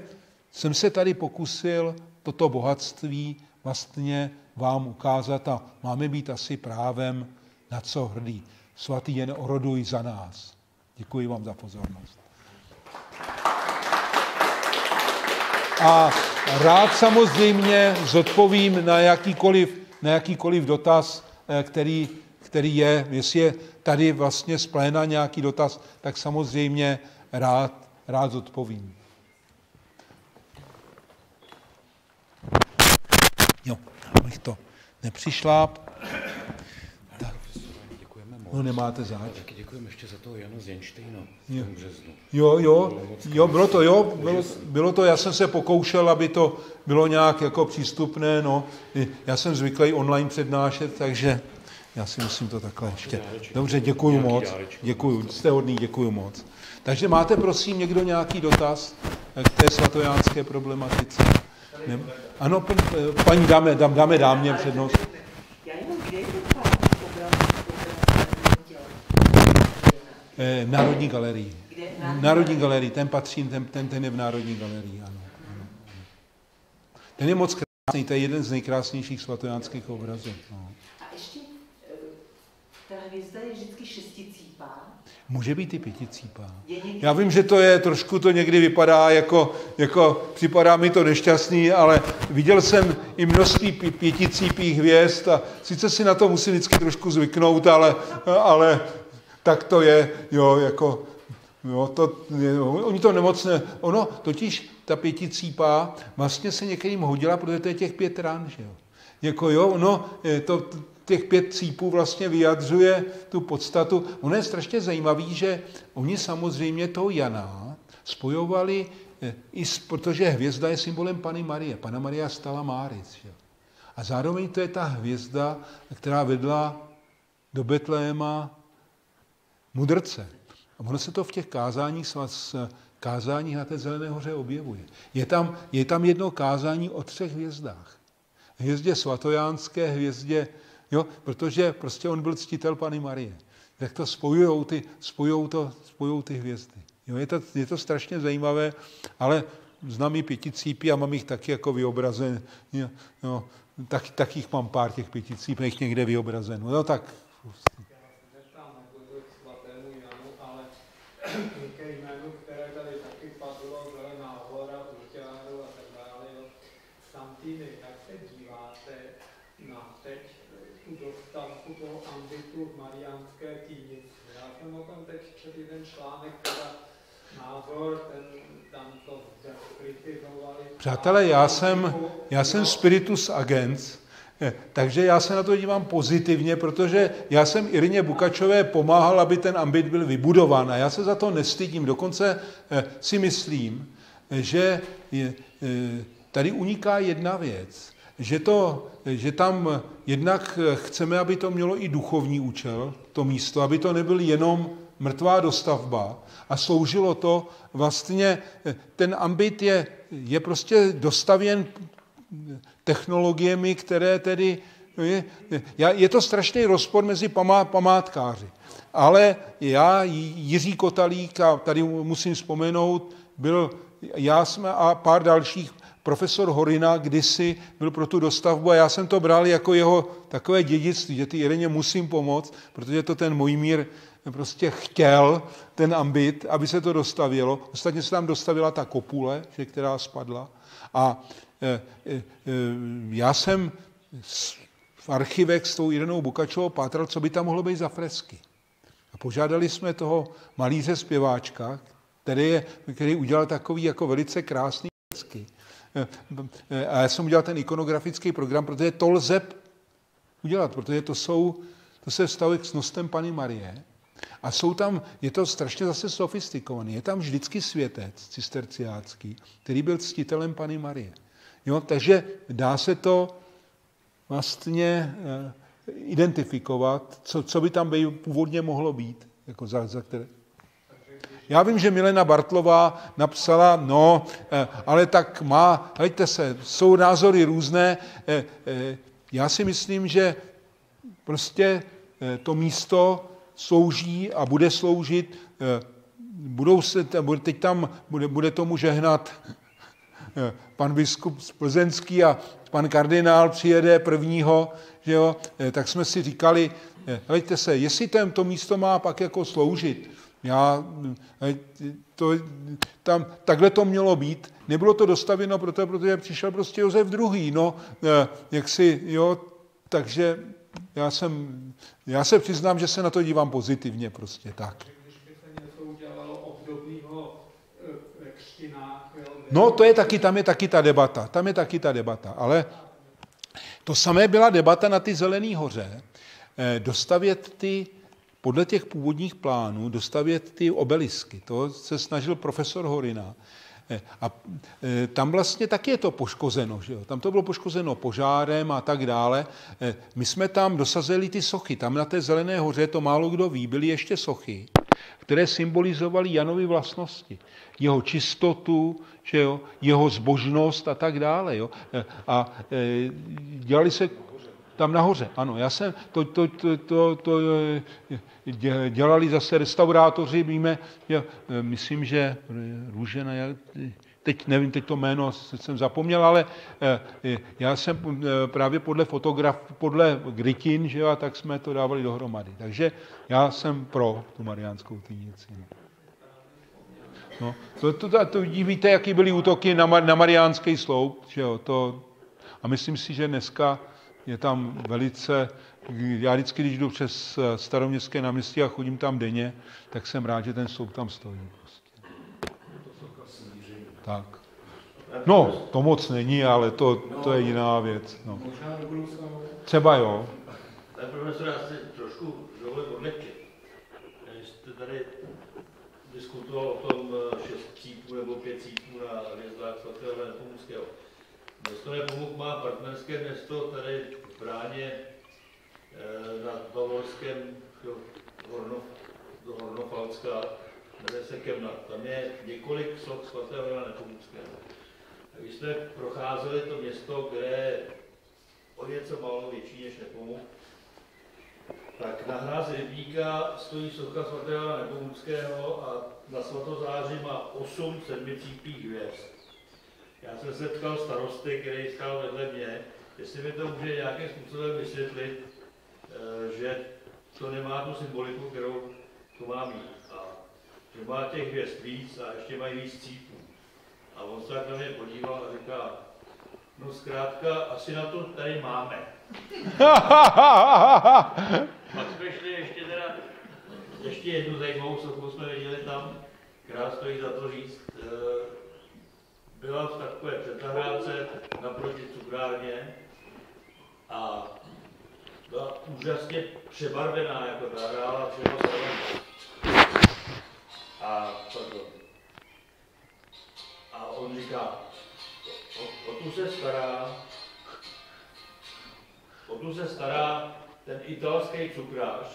jsem se tady pokusil toto bohatství vlastně vám ukázat a máme být asi právem na co hrdý. Svatý jen oroduj za nás. Děkuji vám za pozornost. A rád samozřejmě zodpovím na jakýkoliv, na jakýkoliv dotaz, eh, který, který je. Jestli je tady vlastně z pléna nějaký dotaz, tak samozřejmě rád, rád zodpovím. Jo, abych to nepřišla. No nemáte záč.
Taky děkujeme ještě za toho Jana Zjenštejna
Jo.
v tom březnu.
Jo, jo, jo, bylo to, jo, bylo, bylo to, já jsem se pokoušel, aby to bylo nějak jako přístupné, no, já jsem zvyklý online přednášet, takže já si musím to takhle ještě. Dobře, děkuji moc, děkuji, jste hodný, děkuji moc. Takže máte prosím někdo nějaký dotaz k té svatojánské problematice? Ne, ano, pan, paní dáme, dám, dáme dámě přednost.
Já jenom kde je ten obraz, obraz
Eh, Národní galerii.
Kde?
Národní galerii, ten patří, ten, ten, ten je v Národní galerii, ano, ano. ano. Ten je moc krásný, to je jeden z nejkrásnějších svatojánských obrazů. No.
A ještě eh, ta hvězda je vždycky šesticípá.
Může být i pěticípá. Já vím, že to je, trošku to někdy vypadá jako, jako připadá mi to nešťastný, ale viděl jsem i množství pě- pěticípých hvězd a sice si na to musím vždycky trošku zvyknout, ale, ale tak to je, jo, jako, jo, to, je, oni to nemocné, ono totiž ta pěticípá vlastně se některým hodila, protože to je těch pět ran, že jo. Jako jo, no, to, těch pět cípů vlastně vyjadřuje tu podstatu. Ono je strašně zajímavý, že oni samozřejmě toho Jana spojovali, eh, i s, protože hvězda je symbolem Pany Marie. Pana Maria stala Máric. Že? A zároveň to je ta hvězda, která vedla do Betléma mudrce. A ono se to v těch kázáních, kázáních na té Zelené hoře objevuje. Je tam, je tam jedno kázání o třech hvězdách. Hvězdě svatojánské, hvězdě, jo, protože prostě on byl ctitel Pany Marie. Tak to spojujou ty, spojujou to, spojujou ty hvězdy. Jo, je, to, je to strašně zajímavé, ale znám i pěticípy a mám jich taky jako vyobrazen. Jo, jo, tak, tak jich mám pár těch pěticípných někde vyobrazeno. No tak
ke jménu, které tady taky padlo, Zelená hora, Urťáru a tak dále. Santýny, jak se díváte na teď tu dostavku toho ambitu v Mariánské týnici? Já jsem o tom teď četl jeden článek, teda názor, ten tam to kritizovali.
Přátelé, já jsem, já jsem spiritus agents, Eh, takže já se na to dívám pozitivně, protože já jsem Irině Bukačové pomáhal, aby ten ambit byl vybudován a já se za to nestydím. Dokonce eh, si myslím, že eh, tady uniká jedna věc, že, to, že tam jednak chceme, aby to mělo i duchovní účel, to místo, aby to nebyl jenom mrtvá dostavba a sloužilo to vlastně, ten ambit je, je prostě dostavěn technologiemi, které tedy... Je, je to strašný rozpor mezi pamá, památkáři. Ale já, Jiří Kotalík, a tady musím vzpomenout, byl, já jsme a pár dalších, profesor Horina kdysi byl pro tu dostavbu a já jsem to bral jako jeho takové dědictví, že ty Ireně musím pomoct, protože to ten můj mír prostě chtěl, ten ambit, aby se to dostavilo. Ostatně se tam dostavila ta kopule, která spadla. A já jsem v archivech s tou Irenou Bukačovou pátral, co by tam mohlo být za fresky. A požádali jsme toho malíře zpěváčka, který, je, který udělal takový jako velice krásný fresky. Eh, a já jsem udělal ten ikonografický program, protože to lze udělat, protože to jsou, to se vztahuje k snostem Pany Marie. A jsou tam, je to strašně zase sofistikovaný, je tam vždycky světec cisterciácký, který byl ctitelem Pany Marie. Jo, takže dá se to vlastně eh, identifikovat, co, co by tam by původně mohlo být. Jako za, za které. Já vím, že Milena Bartlová napsala, no, eh, ale tak má, hejte se, jsou názory různé. Eh, já si myslím, že prostě to místo slouží a bude sloužit, budou se, teď tam bude, bude tomu žehnat Eh, pan biskup z Plzeňský a pan kardinál přijede prvního, že jo, eh, tak jsme si říkali, eh, hejte se, jestli ten to místo má pak jako sloužit, já, to, tam, takhle to mělo být. Nebylo to dostaveno proto, protože přišel prostě Josef II. No, jak si, jo, takže já, jsem, já se přiznám, že se na to dívám pozitivně prostě tak. No, to je taky, tam je taky ta debata, tam je taky ta debata, ale to samé byla debata na ty Zelený hoře, eh, dostavět ty podle těch původních plánů dostavět ty obelisky. To se snažil profesor Horina. Eh, a eh, tam vlastně taky je to poškozeno. Že jo? Tam to bylo poškozeno požárem a tak dále. My jsme tam dosazili ty sochy. Tam na té zelené hoře, to málo kdo ví, byly ještě sochy, které symbolizovaly Janovy vlastnosti. Jeho čistotu, že jo? jeho zbožnost a tak dále. Jo? A dělali se tam nahoře, ano. Já jsem, to, to, to, to, to dělali zase restaurátoři, víme, já, myslím, že Růžena, teď nevím, teď to jméno jsem zapomněl, ale já jsem právě podle fotograf, podle Gritin, že jo, a tak jsme to dávali dohromady. Takže já jsem pro tu mariánskou týnici. No, to, to, to, to, víte, jaký byly útoky na, na mariánský sloup, že jo, to, a myslím si, že dneska je tam velice, já vždycky, když jdu přes eh, staroměstské náměstí a chodím tam denně, tak jsem rád, že ten sloup tam stojí. Prostě. Tak. No, to moc není, ale to, to je jiná věc. No. Třeba jo.
Pane profesor, já si trošku dovolím odlehčit. Jste tady diskutoval o tom eh, šest cítů nebo pět cítů na hvězdách svatého Nepomuckého. Město Nepomuk má partnerské město tady v Bráně eh, nad Bavorském do, Horno, do Hornofalska, jmenuje se Kemnat. Tam je několik soch svatého Jana Nepomuckého. Když jsme procházeli to město, kde je o něco málo větší než Nepomuk, tak na hrázi rybníka stojí socha svatého Nepomuckého a na svatozáři má osm sedmicípých hvězd. Já jsem se setkal starosty, který stál vedle mě, jestli mi to může nějakým způsobem vysvětlit, eh, že to nemá tu symboliku, kterou to má mít. A že má těch hvězd víc a ještě mají víc cítů. A on se tak na mě podíval a říká, no zkrátka, asi na to tady máme. Pak jsme šli ještě teda, ještě jednu zajímavou sochu jsme viděli tam, která stojí za to říct, eh, byla v takové předzahrádce naproti cukrárně a byla úžasně přebarvená, jako ta hrála třeba a, pardon. a on říká, o, o tu se stará, o tu se stará ten italský cukrář,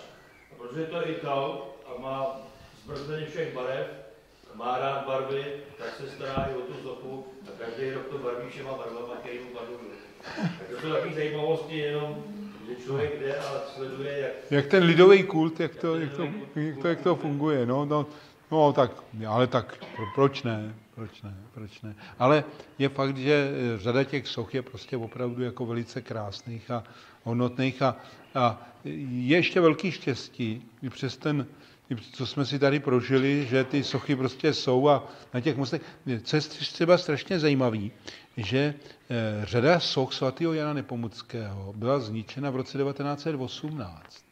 a protože to je Ital a má zmrzlení všech barev, má rád barvy, tak se stará i o tu sochu a každý rok to barví všema barvama, který mu barvují. Tak to jsou takové zajímavosti jenom, že člověk jde a sleduje, jak...
Jak ten lidový kult, jak to, jak to, jak to, jak to funguje. No, no, no tak, ale tak proč ne? Proč ne? Proč ne? Ale je fakt, že řada těch soch je prostě opravdu jako velice krásných a hodnotných a, a je ještě velký štěstí, i přes ten co jsme si tady prožili, že ty sochy prostě jsou a na těch mostech, co je třeba strašně zajímavý, že eh, řada soch svatého Jana Nepomuckého byla zničena v roce 1918.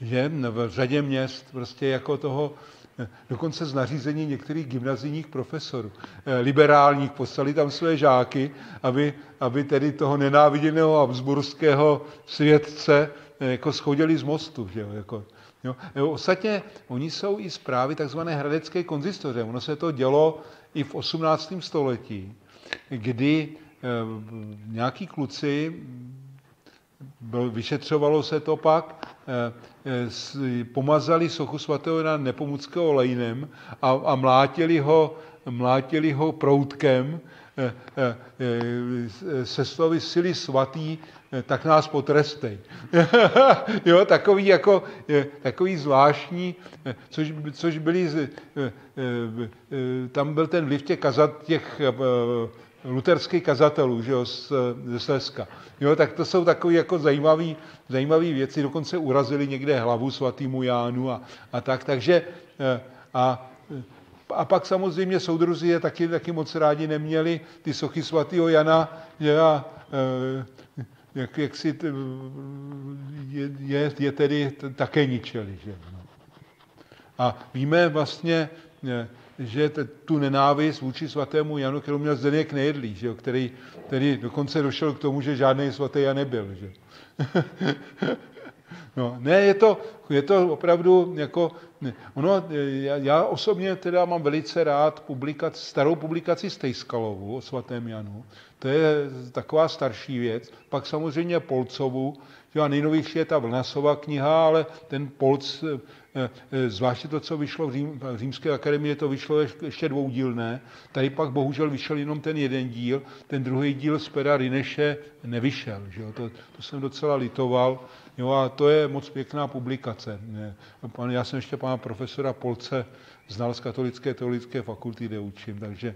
Že v řadě měst prostě jako toho, eh, dokonce z nařízení některých gymnazijních profesorů, eh, liberálních, poslali tam své žáky, aby, aby tedy toho nenáviděného habsburského světce jako schodili z mostu. Že jo, jako, Jo. Ostatně oni jsou i zprávy tzv. hradecké konzistoře. Ono se to dělo i v 18. století, kdy e, nějaký kluci, byl, vyšetřovalo se to pak, e, e, pomazali sochu svatého Jana Nepomuckého olejnem a, a mlátili, ho, mlátili ho proutkem e, e, e, se slovy sily svatý tak nás potrestej. jo, takový, jako, takový zvláštní, což, což byli, eh, eh, tam byl ten vliv těch, kazat, těch eh, luterských kazatelů že jo, z, ze Slezska. Jo, tak to jsou takové jako zajímavé zajímavý věci, dokonce urazili někde hlavu svatýmu Jánu a, a tak, takže a, a pak samozřejmě soudruzi je taky, taky moc rádi neměli, ty sochy svatého Jana, že a, jak, jak si t, je, je, je tedy také ničeli. Že? No. A víme vlastně, že tu nenávist vůči svatému Janu, kterou měl Zdeněk Nejedlý, že který, který dokonce došel k tomu, že žádný svatý Jan nebyl. Že? No, ne, je to, je to opravdu jako, ono, já, já osobně teda mám velice rád publikaci, starou publikaci Stejskalovu o svatém Janu, to je taková starší věc, pak samozřejmě Polcovu, jo, a nejnovější je ta Vlnasova kniha, ale ten Polc, eh, eh, zvláště to, co vyšlo v, Řím, v Římské akademii, to vyšlo ještě dvoudílné. Tady pak bohužel vyšel jenom ten jeden díl, ten druhý díl z pera Rineše nevyšel. Že jo? To, to jsem docela litoval. Jo, a to je moc pěkná publikace. Já jsem ještě pana profesora Polce znal z Katolické teologické fakulty, kde učím, takže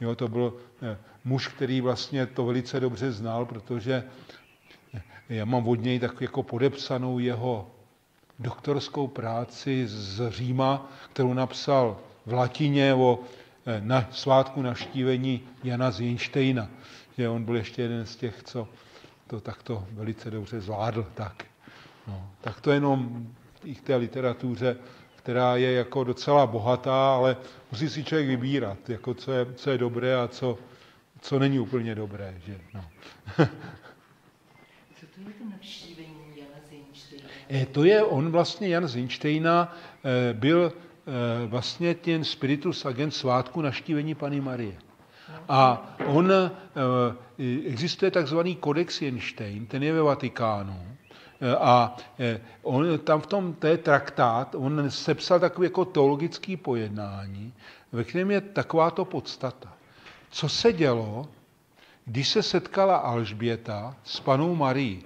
jo, to byl eh, muž, který vlastně to velice dobře znal, protože já mám od něj tak jako podepsanou jeho doktorskou práci z Říma, kterou napsal v latině o eh, na svátku naštívení Jana Zjenštejna. Že on byl ještě jeden z těch, co to takto velice dobře zvládl. Tak, no, tak to jenom i k té literatuře, která je jako docela bohatá, ale musí si člověk vybírat, jako co, je, co je dobré a co, co není úplně dobré. Že? No.
to je to navštívení Jana Zinštejna?
Eh, to je, on vlastně, Jan Zinštejna, eh, byl eh, vlastně ten spiritus agent svátku naštívení Pany Marie. A on, existuje takzvaný kodex Jenštejn, ten je ve Vatikánu. A on tam v tom, to je traktát, on sepsal takový jako teologický pojednání, ve kterém je takováto podstata. Co se dělo, když se setkala Alžběta s panou Marí,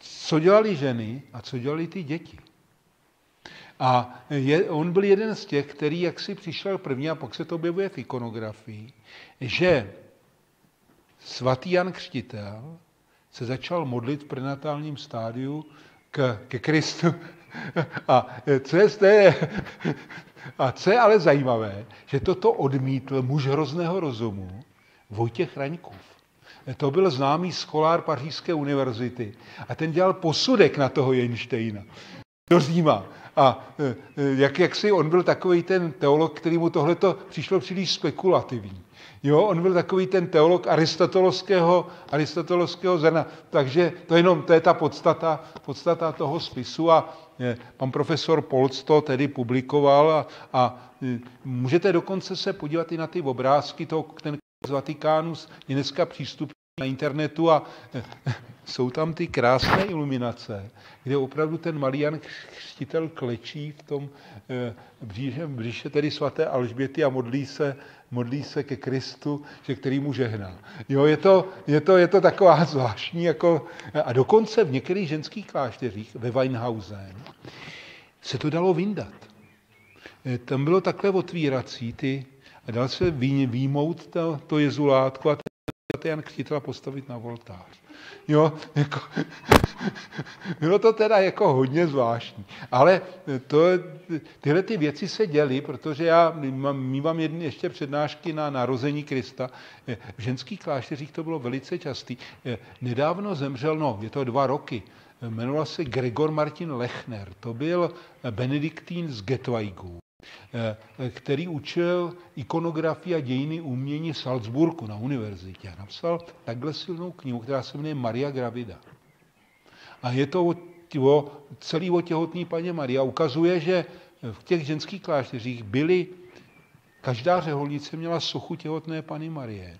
co dělali ženy a co dělali ty děti. A je, on byl jeden z těch, který jak si přišel první, a pak se to objevuje v ikonografii, že svatý Jan Křtitel se začal modlit v prenatálním stádiu k, ke Kristu. A co je, je, a co je ale zajímavé, že toto odmítl muž hrozného rozumu, Vojtěch Raňkův. To byl známý scholár Pařížské univerzity. A ten dělal posudek na toho Jenštejna do Říma. A e, e, jak, jak si on byl takový ten teolog, který mu tohleto přišlo příliš spekulativní. Jo, on byl takový ten teolog aristotelovského, aristotelovského zrna. Takže to jenom, to je ta podstata, podstata toho spisu a je, pan profesor Polc to tedy publikoval a, a můžete dokonce se podívat i na ty obrázky, to, ten z Vatikánu je dneska přístupný na internetu a jsou tam ty krásné iluminace, kde opravdu ten malý Jan Křtitel klečí v tom eh, bříže, bříže tedy svaté Alžběty a modlí se, modlí se ke Kristu, že který mu žehná. Jo, je to, je to, je to taková zvláštní, jako, a dokonce v některých ženských klášteřích ve Weinhausen se to dalo vyndat. Eh, tam bylo takhle otvírací ty, a dal se výmout to, to jezulátko a Jan Křtitel postavit na voltář. Jo, jako, bylo to teda jako hodně zvláštní. Ale to, tyhle ty věci se děly, protože já mývám jedny ještě přednášky na narození Krista. V ženských klášteřích to bylo velice častý. Nedávno zemřel, no, je to dva roky, jmenoval se Gregor Martin Lechner. To byl benediktín z Getweigů. Eh, který učil ikonografii a dějiny umění v Salzburgu na univerzitě. Napsal takhle silnou knihu, která se jmenuje Maria Gravida. A je to o, o celý o těhotný paně Maria. Ukazuje, že v těch ženských klášteřích byly, každá řeholnice měla sochu těhotné pany Marie.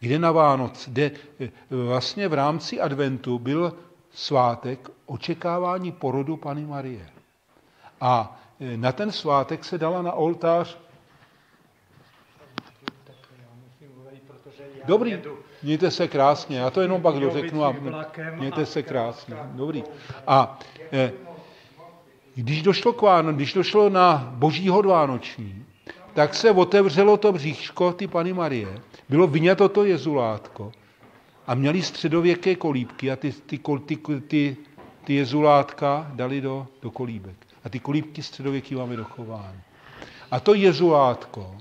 Kde na Vánoc, kde eh, vlastně v rámci adventu byl svátek očekávání porodu Pany Marie. A na ten svátek se dala na oltář Dobrý, mějte se krásně, já to jenom pak dořeknu a mějte se krásně. Dobrý. A eh, když došlo k Váno, když došlo na božího Vánoční, tak se otevřelo to bříško ty Pany Marie, bylo vyňato to jezulátko a měli středověké kolíbky a ty, ty, ty, ty, ty jezulátka dali do, do kolíbek. A ty kolíbky středověký máme dochovány. A to jezulátko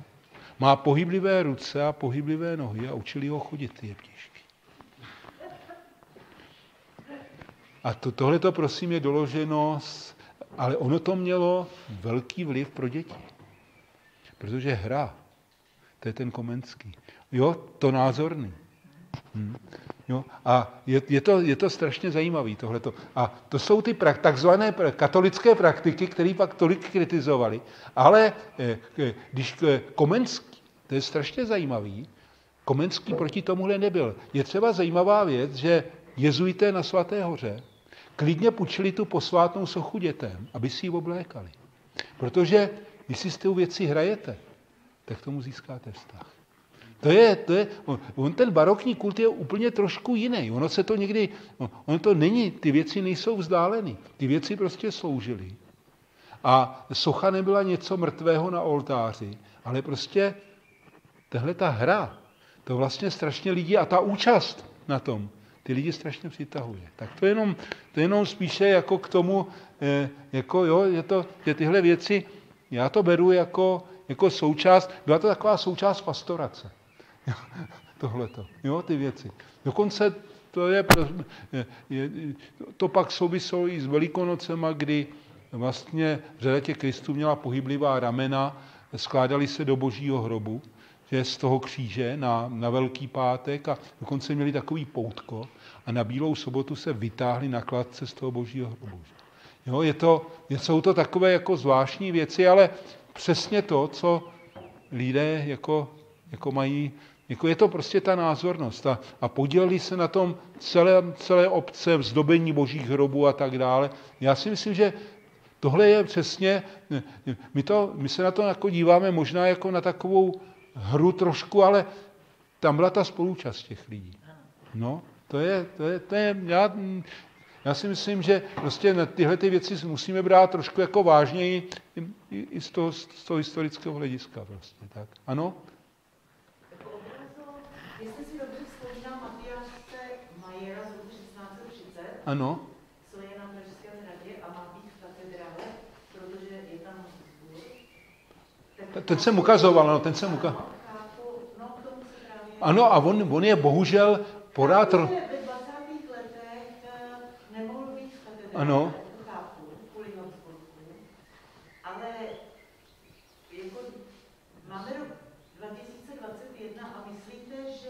má pohyblivé ruce a pohyblivé nohy a učili ho chodit ty jeptišky. A to, tohle to prosím je doloženo, s, ale ono to mělo velký vliv pro děti. Protože hra, to je ten komenský. Jo, to názorný. Hm. Jo? A je, je, to, je to strašně zajímavé tohleto. A to jsou ty prak, takzvané katolické praktiky, které pak tolik kritizovali. Ale eh, když eh, Komenský, to je strašně zajímavý, Komenský proti tomuhle nebyl. Je třeba zajímavá věc, že jezuité na Svaté hoře klidně půjčili tu posvátnou sochu dětem, aby si ji oblékali. Protože když si s tou věcí hrajete, tak tomu získáte vztah. To je, to je, on ten barokní kult je úplně trošku jiný. Ono se to někdy, ono to není, ty věci nejsou vzdáleny. Ty věci prostě sloužily. A socha nebyla něco mrtvého na oltáři, ale prostě tahle ta hra, to vlastně strašně lidi a ta účast na tom, ty lidi strašně přitahuje. Tak to jenom, to jenom spíše jako k tomu, eh, jako jo, je to, je tyhle věci, já to beru jako, jako součást, byla to taková součást pastorace. Tohleto, jo, ty věci. Dokonce to je, je, to pak souviselo i s Velikonocema, kdy vlastně řada těch Kristů měla pohyblivá ramena, skládali se do božího hrobu, že z toho kříže na, na Velký pátek a dokonce měli takový poutko a na Bílou sobotu se vytáhli na kladce z toho božího hrobu. Jo, je to, jsou to takové jako zvláštní věci, ale přesně to, co lidé jako, jako mají, jako je to prostě ta názornost. A, a podělili se na tom celé, celé obce, vzdobení božích hrobů a tak dále. Já si myslím, že tohle je přesně, my, to, my se na to jako díváme možná jako na takovou hru trošku, ale tam byla ta spolúčast těch lidí. No, to je, to je, to je já, já si myslím, že prostě tyhle ty věci musíme brát trošku jako vážněji i, i z, toho, z toho historického hlediska. Prostě, tak. Ano?
Jestli si dobře vzpomínám Matyáše Majera z roku 1630,
ano.
co je na Pražském a má být v katedrále, protože je tam
Ten jsem ukazoval, ano, ten jsem ukazoval.
No,
ano, a on, on je bohužel porád...
Ve 20. letech eh, nemohl být v katedrále,
Ano.
to chápu, kvůli Habsburkům, ale jako máme rok 2021 a myslíte, že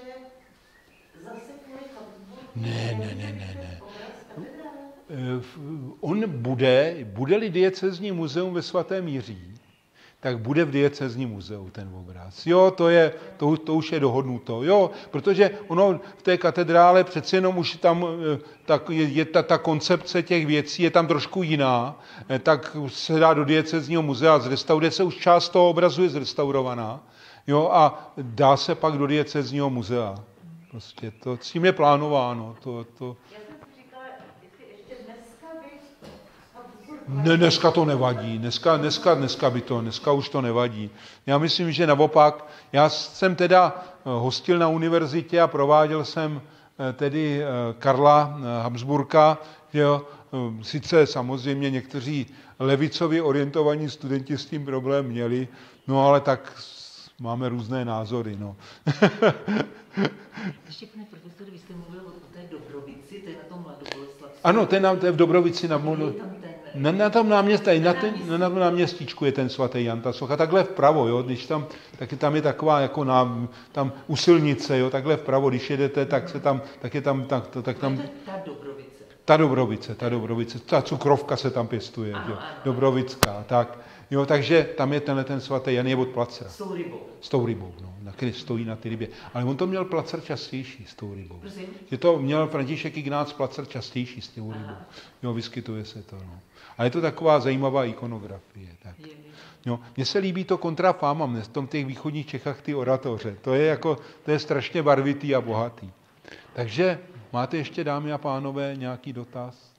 zase kvůli Habsburkům
Ne, ne, ne, ne, ne.
obraz katedrále?
Eh, On bude, bude-li diecezní muzeum ve svatém Jiří, tak bude v diecezním muzeu ten obraz. Jo, to, je, to, to už je dohodnuto. Jo, protože ono v té katedrále přeci jenom už tam eh, tak je, je ta, ta koncepce těch věcí je tam trošku jiná, eh, tak se dá do diecezního muzea zrestauruje se už část toho obrazu je zrestaurovaná. Jo, a dá se pak do diecezního muzea. Prostě to, s tím je plánováno. To, to,
Já jsem si říkala, jestli ještě dneska by Habsburk
Ne, dneska to nevadí. Dneska, dneska, dneska by to, dneska už to nevadí. Já myslím, že naopak, já jsem teda eh, hostil na univerzitě a prováděl jsem eh, tedy eh, Karla Habsburka, že jo, sice samozřejmě někteří levicově orientovaní studenti s tím problém měli, no ale tak máme různé názory. No.
Ještě, pane profesore, vy jste mluvil o té Dobrovici, to je na tom
ano, ten, nám- to je v Dobrovici na,
Je ten,
Na, na tom náměstí, na, ten, na, na náměstíčku je ten svatý Jan, ta socha, takhle vpravo, jo, když tam, taky tam je taková jako na, tam u silnice, jo, takhle vpravo, když jedete, tak se tam, tak je tam, tak, tak tam,
je ta Dobrovice.
ta Dobrovice, ta Dobrovice, ta cukrovka se tam pěstuje,
Ano,
jo,
ano.
Dobrovická, tak, jo, takže tam je tenhle ten svatý Jan, je od placera,
S tou rybou.
s tou rybou, no, na který stojí na ty rybě, ale on to měl placer častější s tou rybou.
Prosím?
Že to měl František Ignác Placer častější s tou rybou. Jo, vyskytuje se to, no. A je to taková zajímavá ikonografie. Tak. Jo, mně se líbí to kontrafáma, v tom těch východních Čechách ty oratoře. To je jako, to je strašně barvitý a bohatý. Takže máte ještě, dámy a pánové, nějaký dotaz?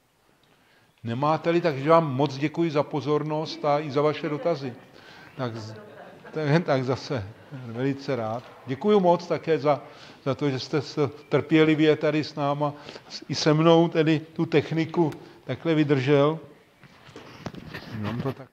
Nemáte-li, takže vám moc děkuji za pozornost a i za vaše dotazy. Tak, tak, tak zase velice rád. Děkuji moc také za, za to, že jste se trpělivě tady s náma i se mnou tedy tu techniku takhle vydržel. Mám to tak.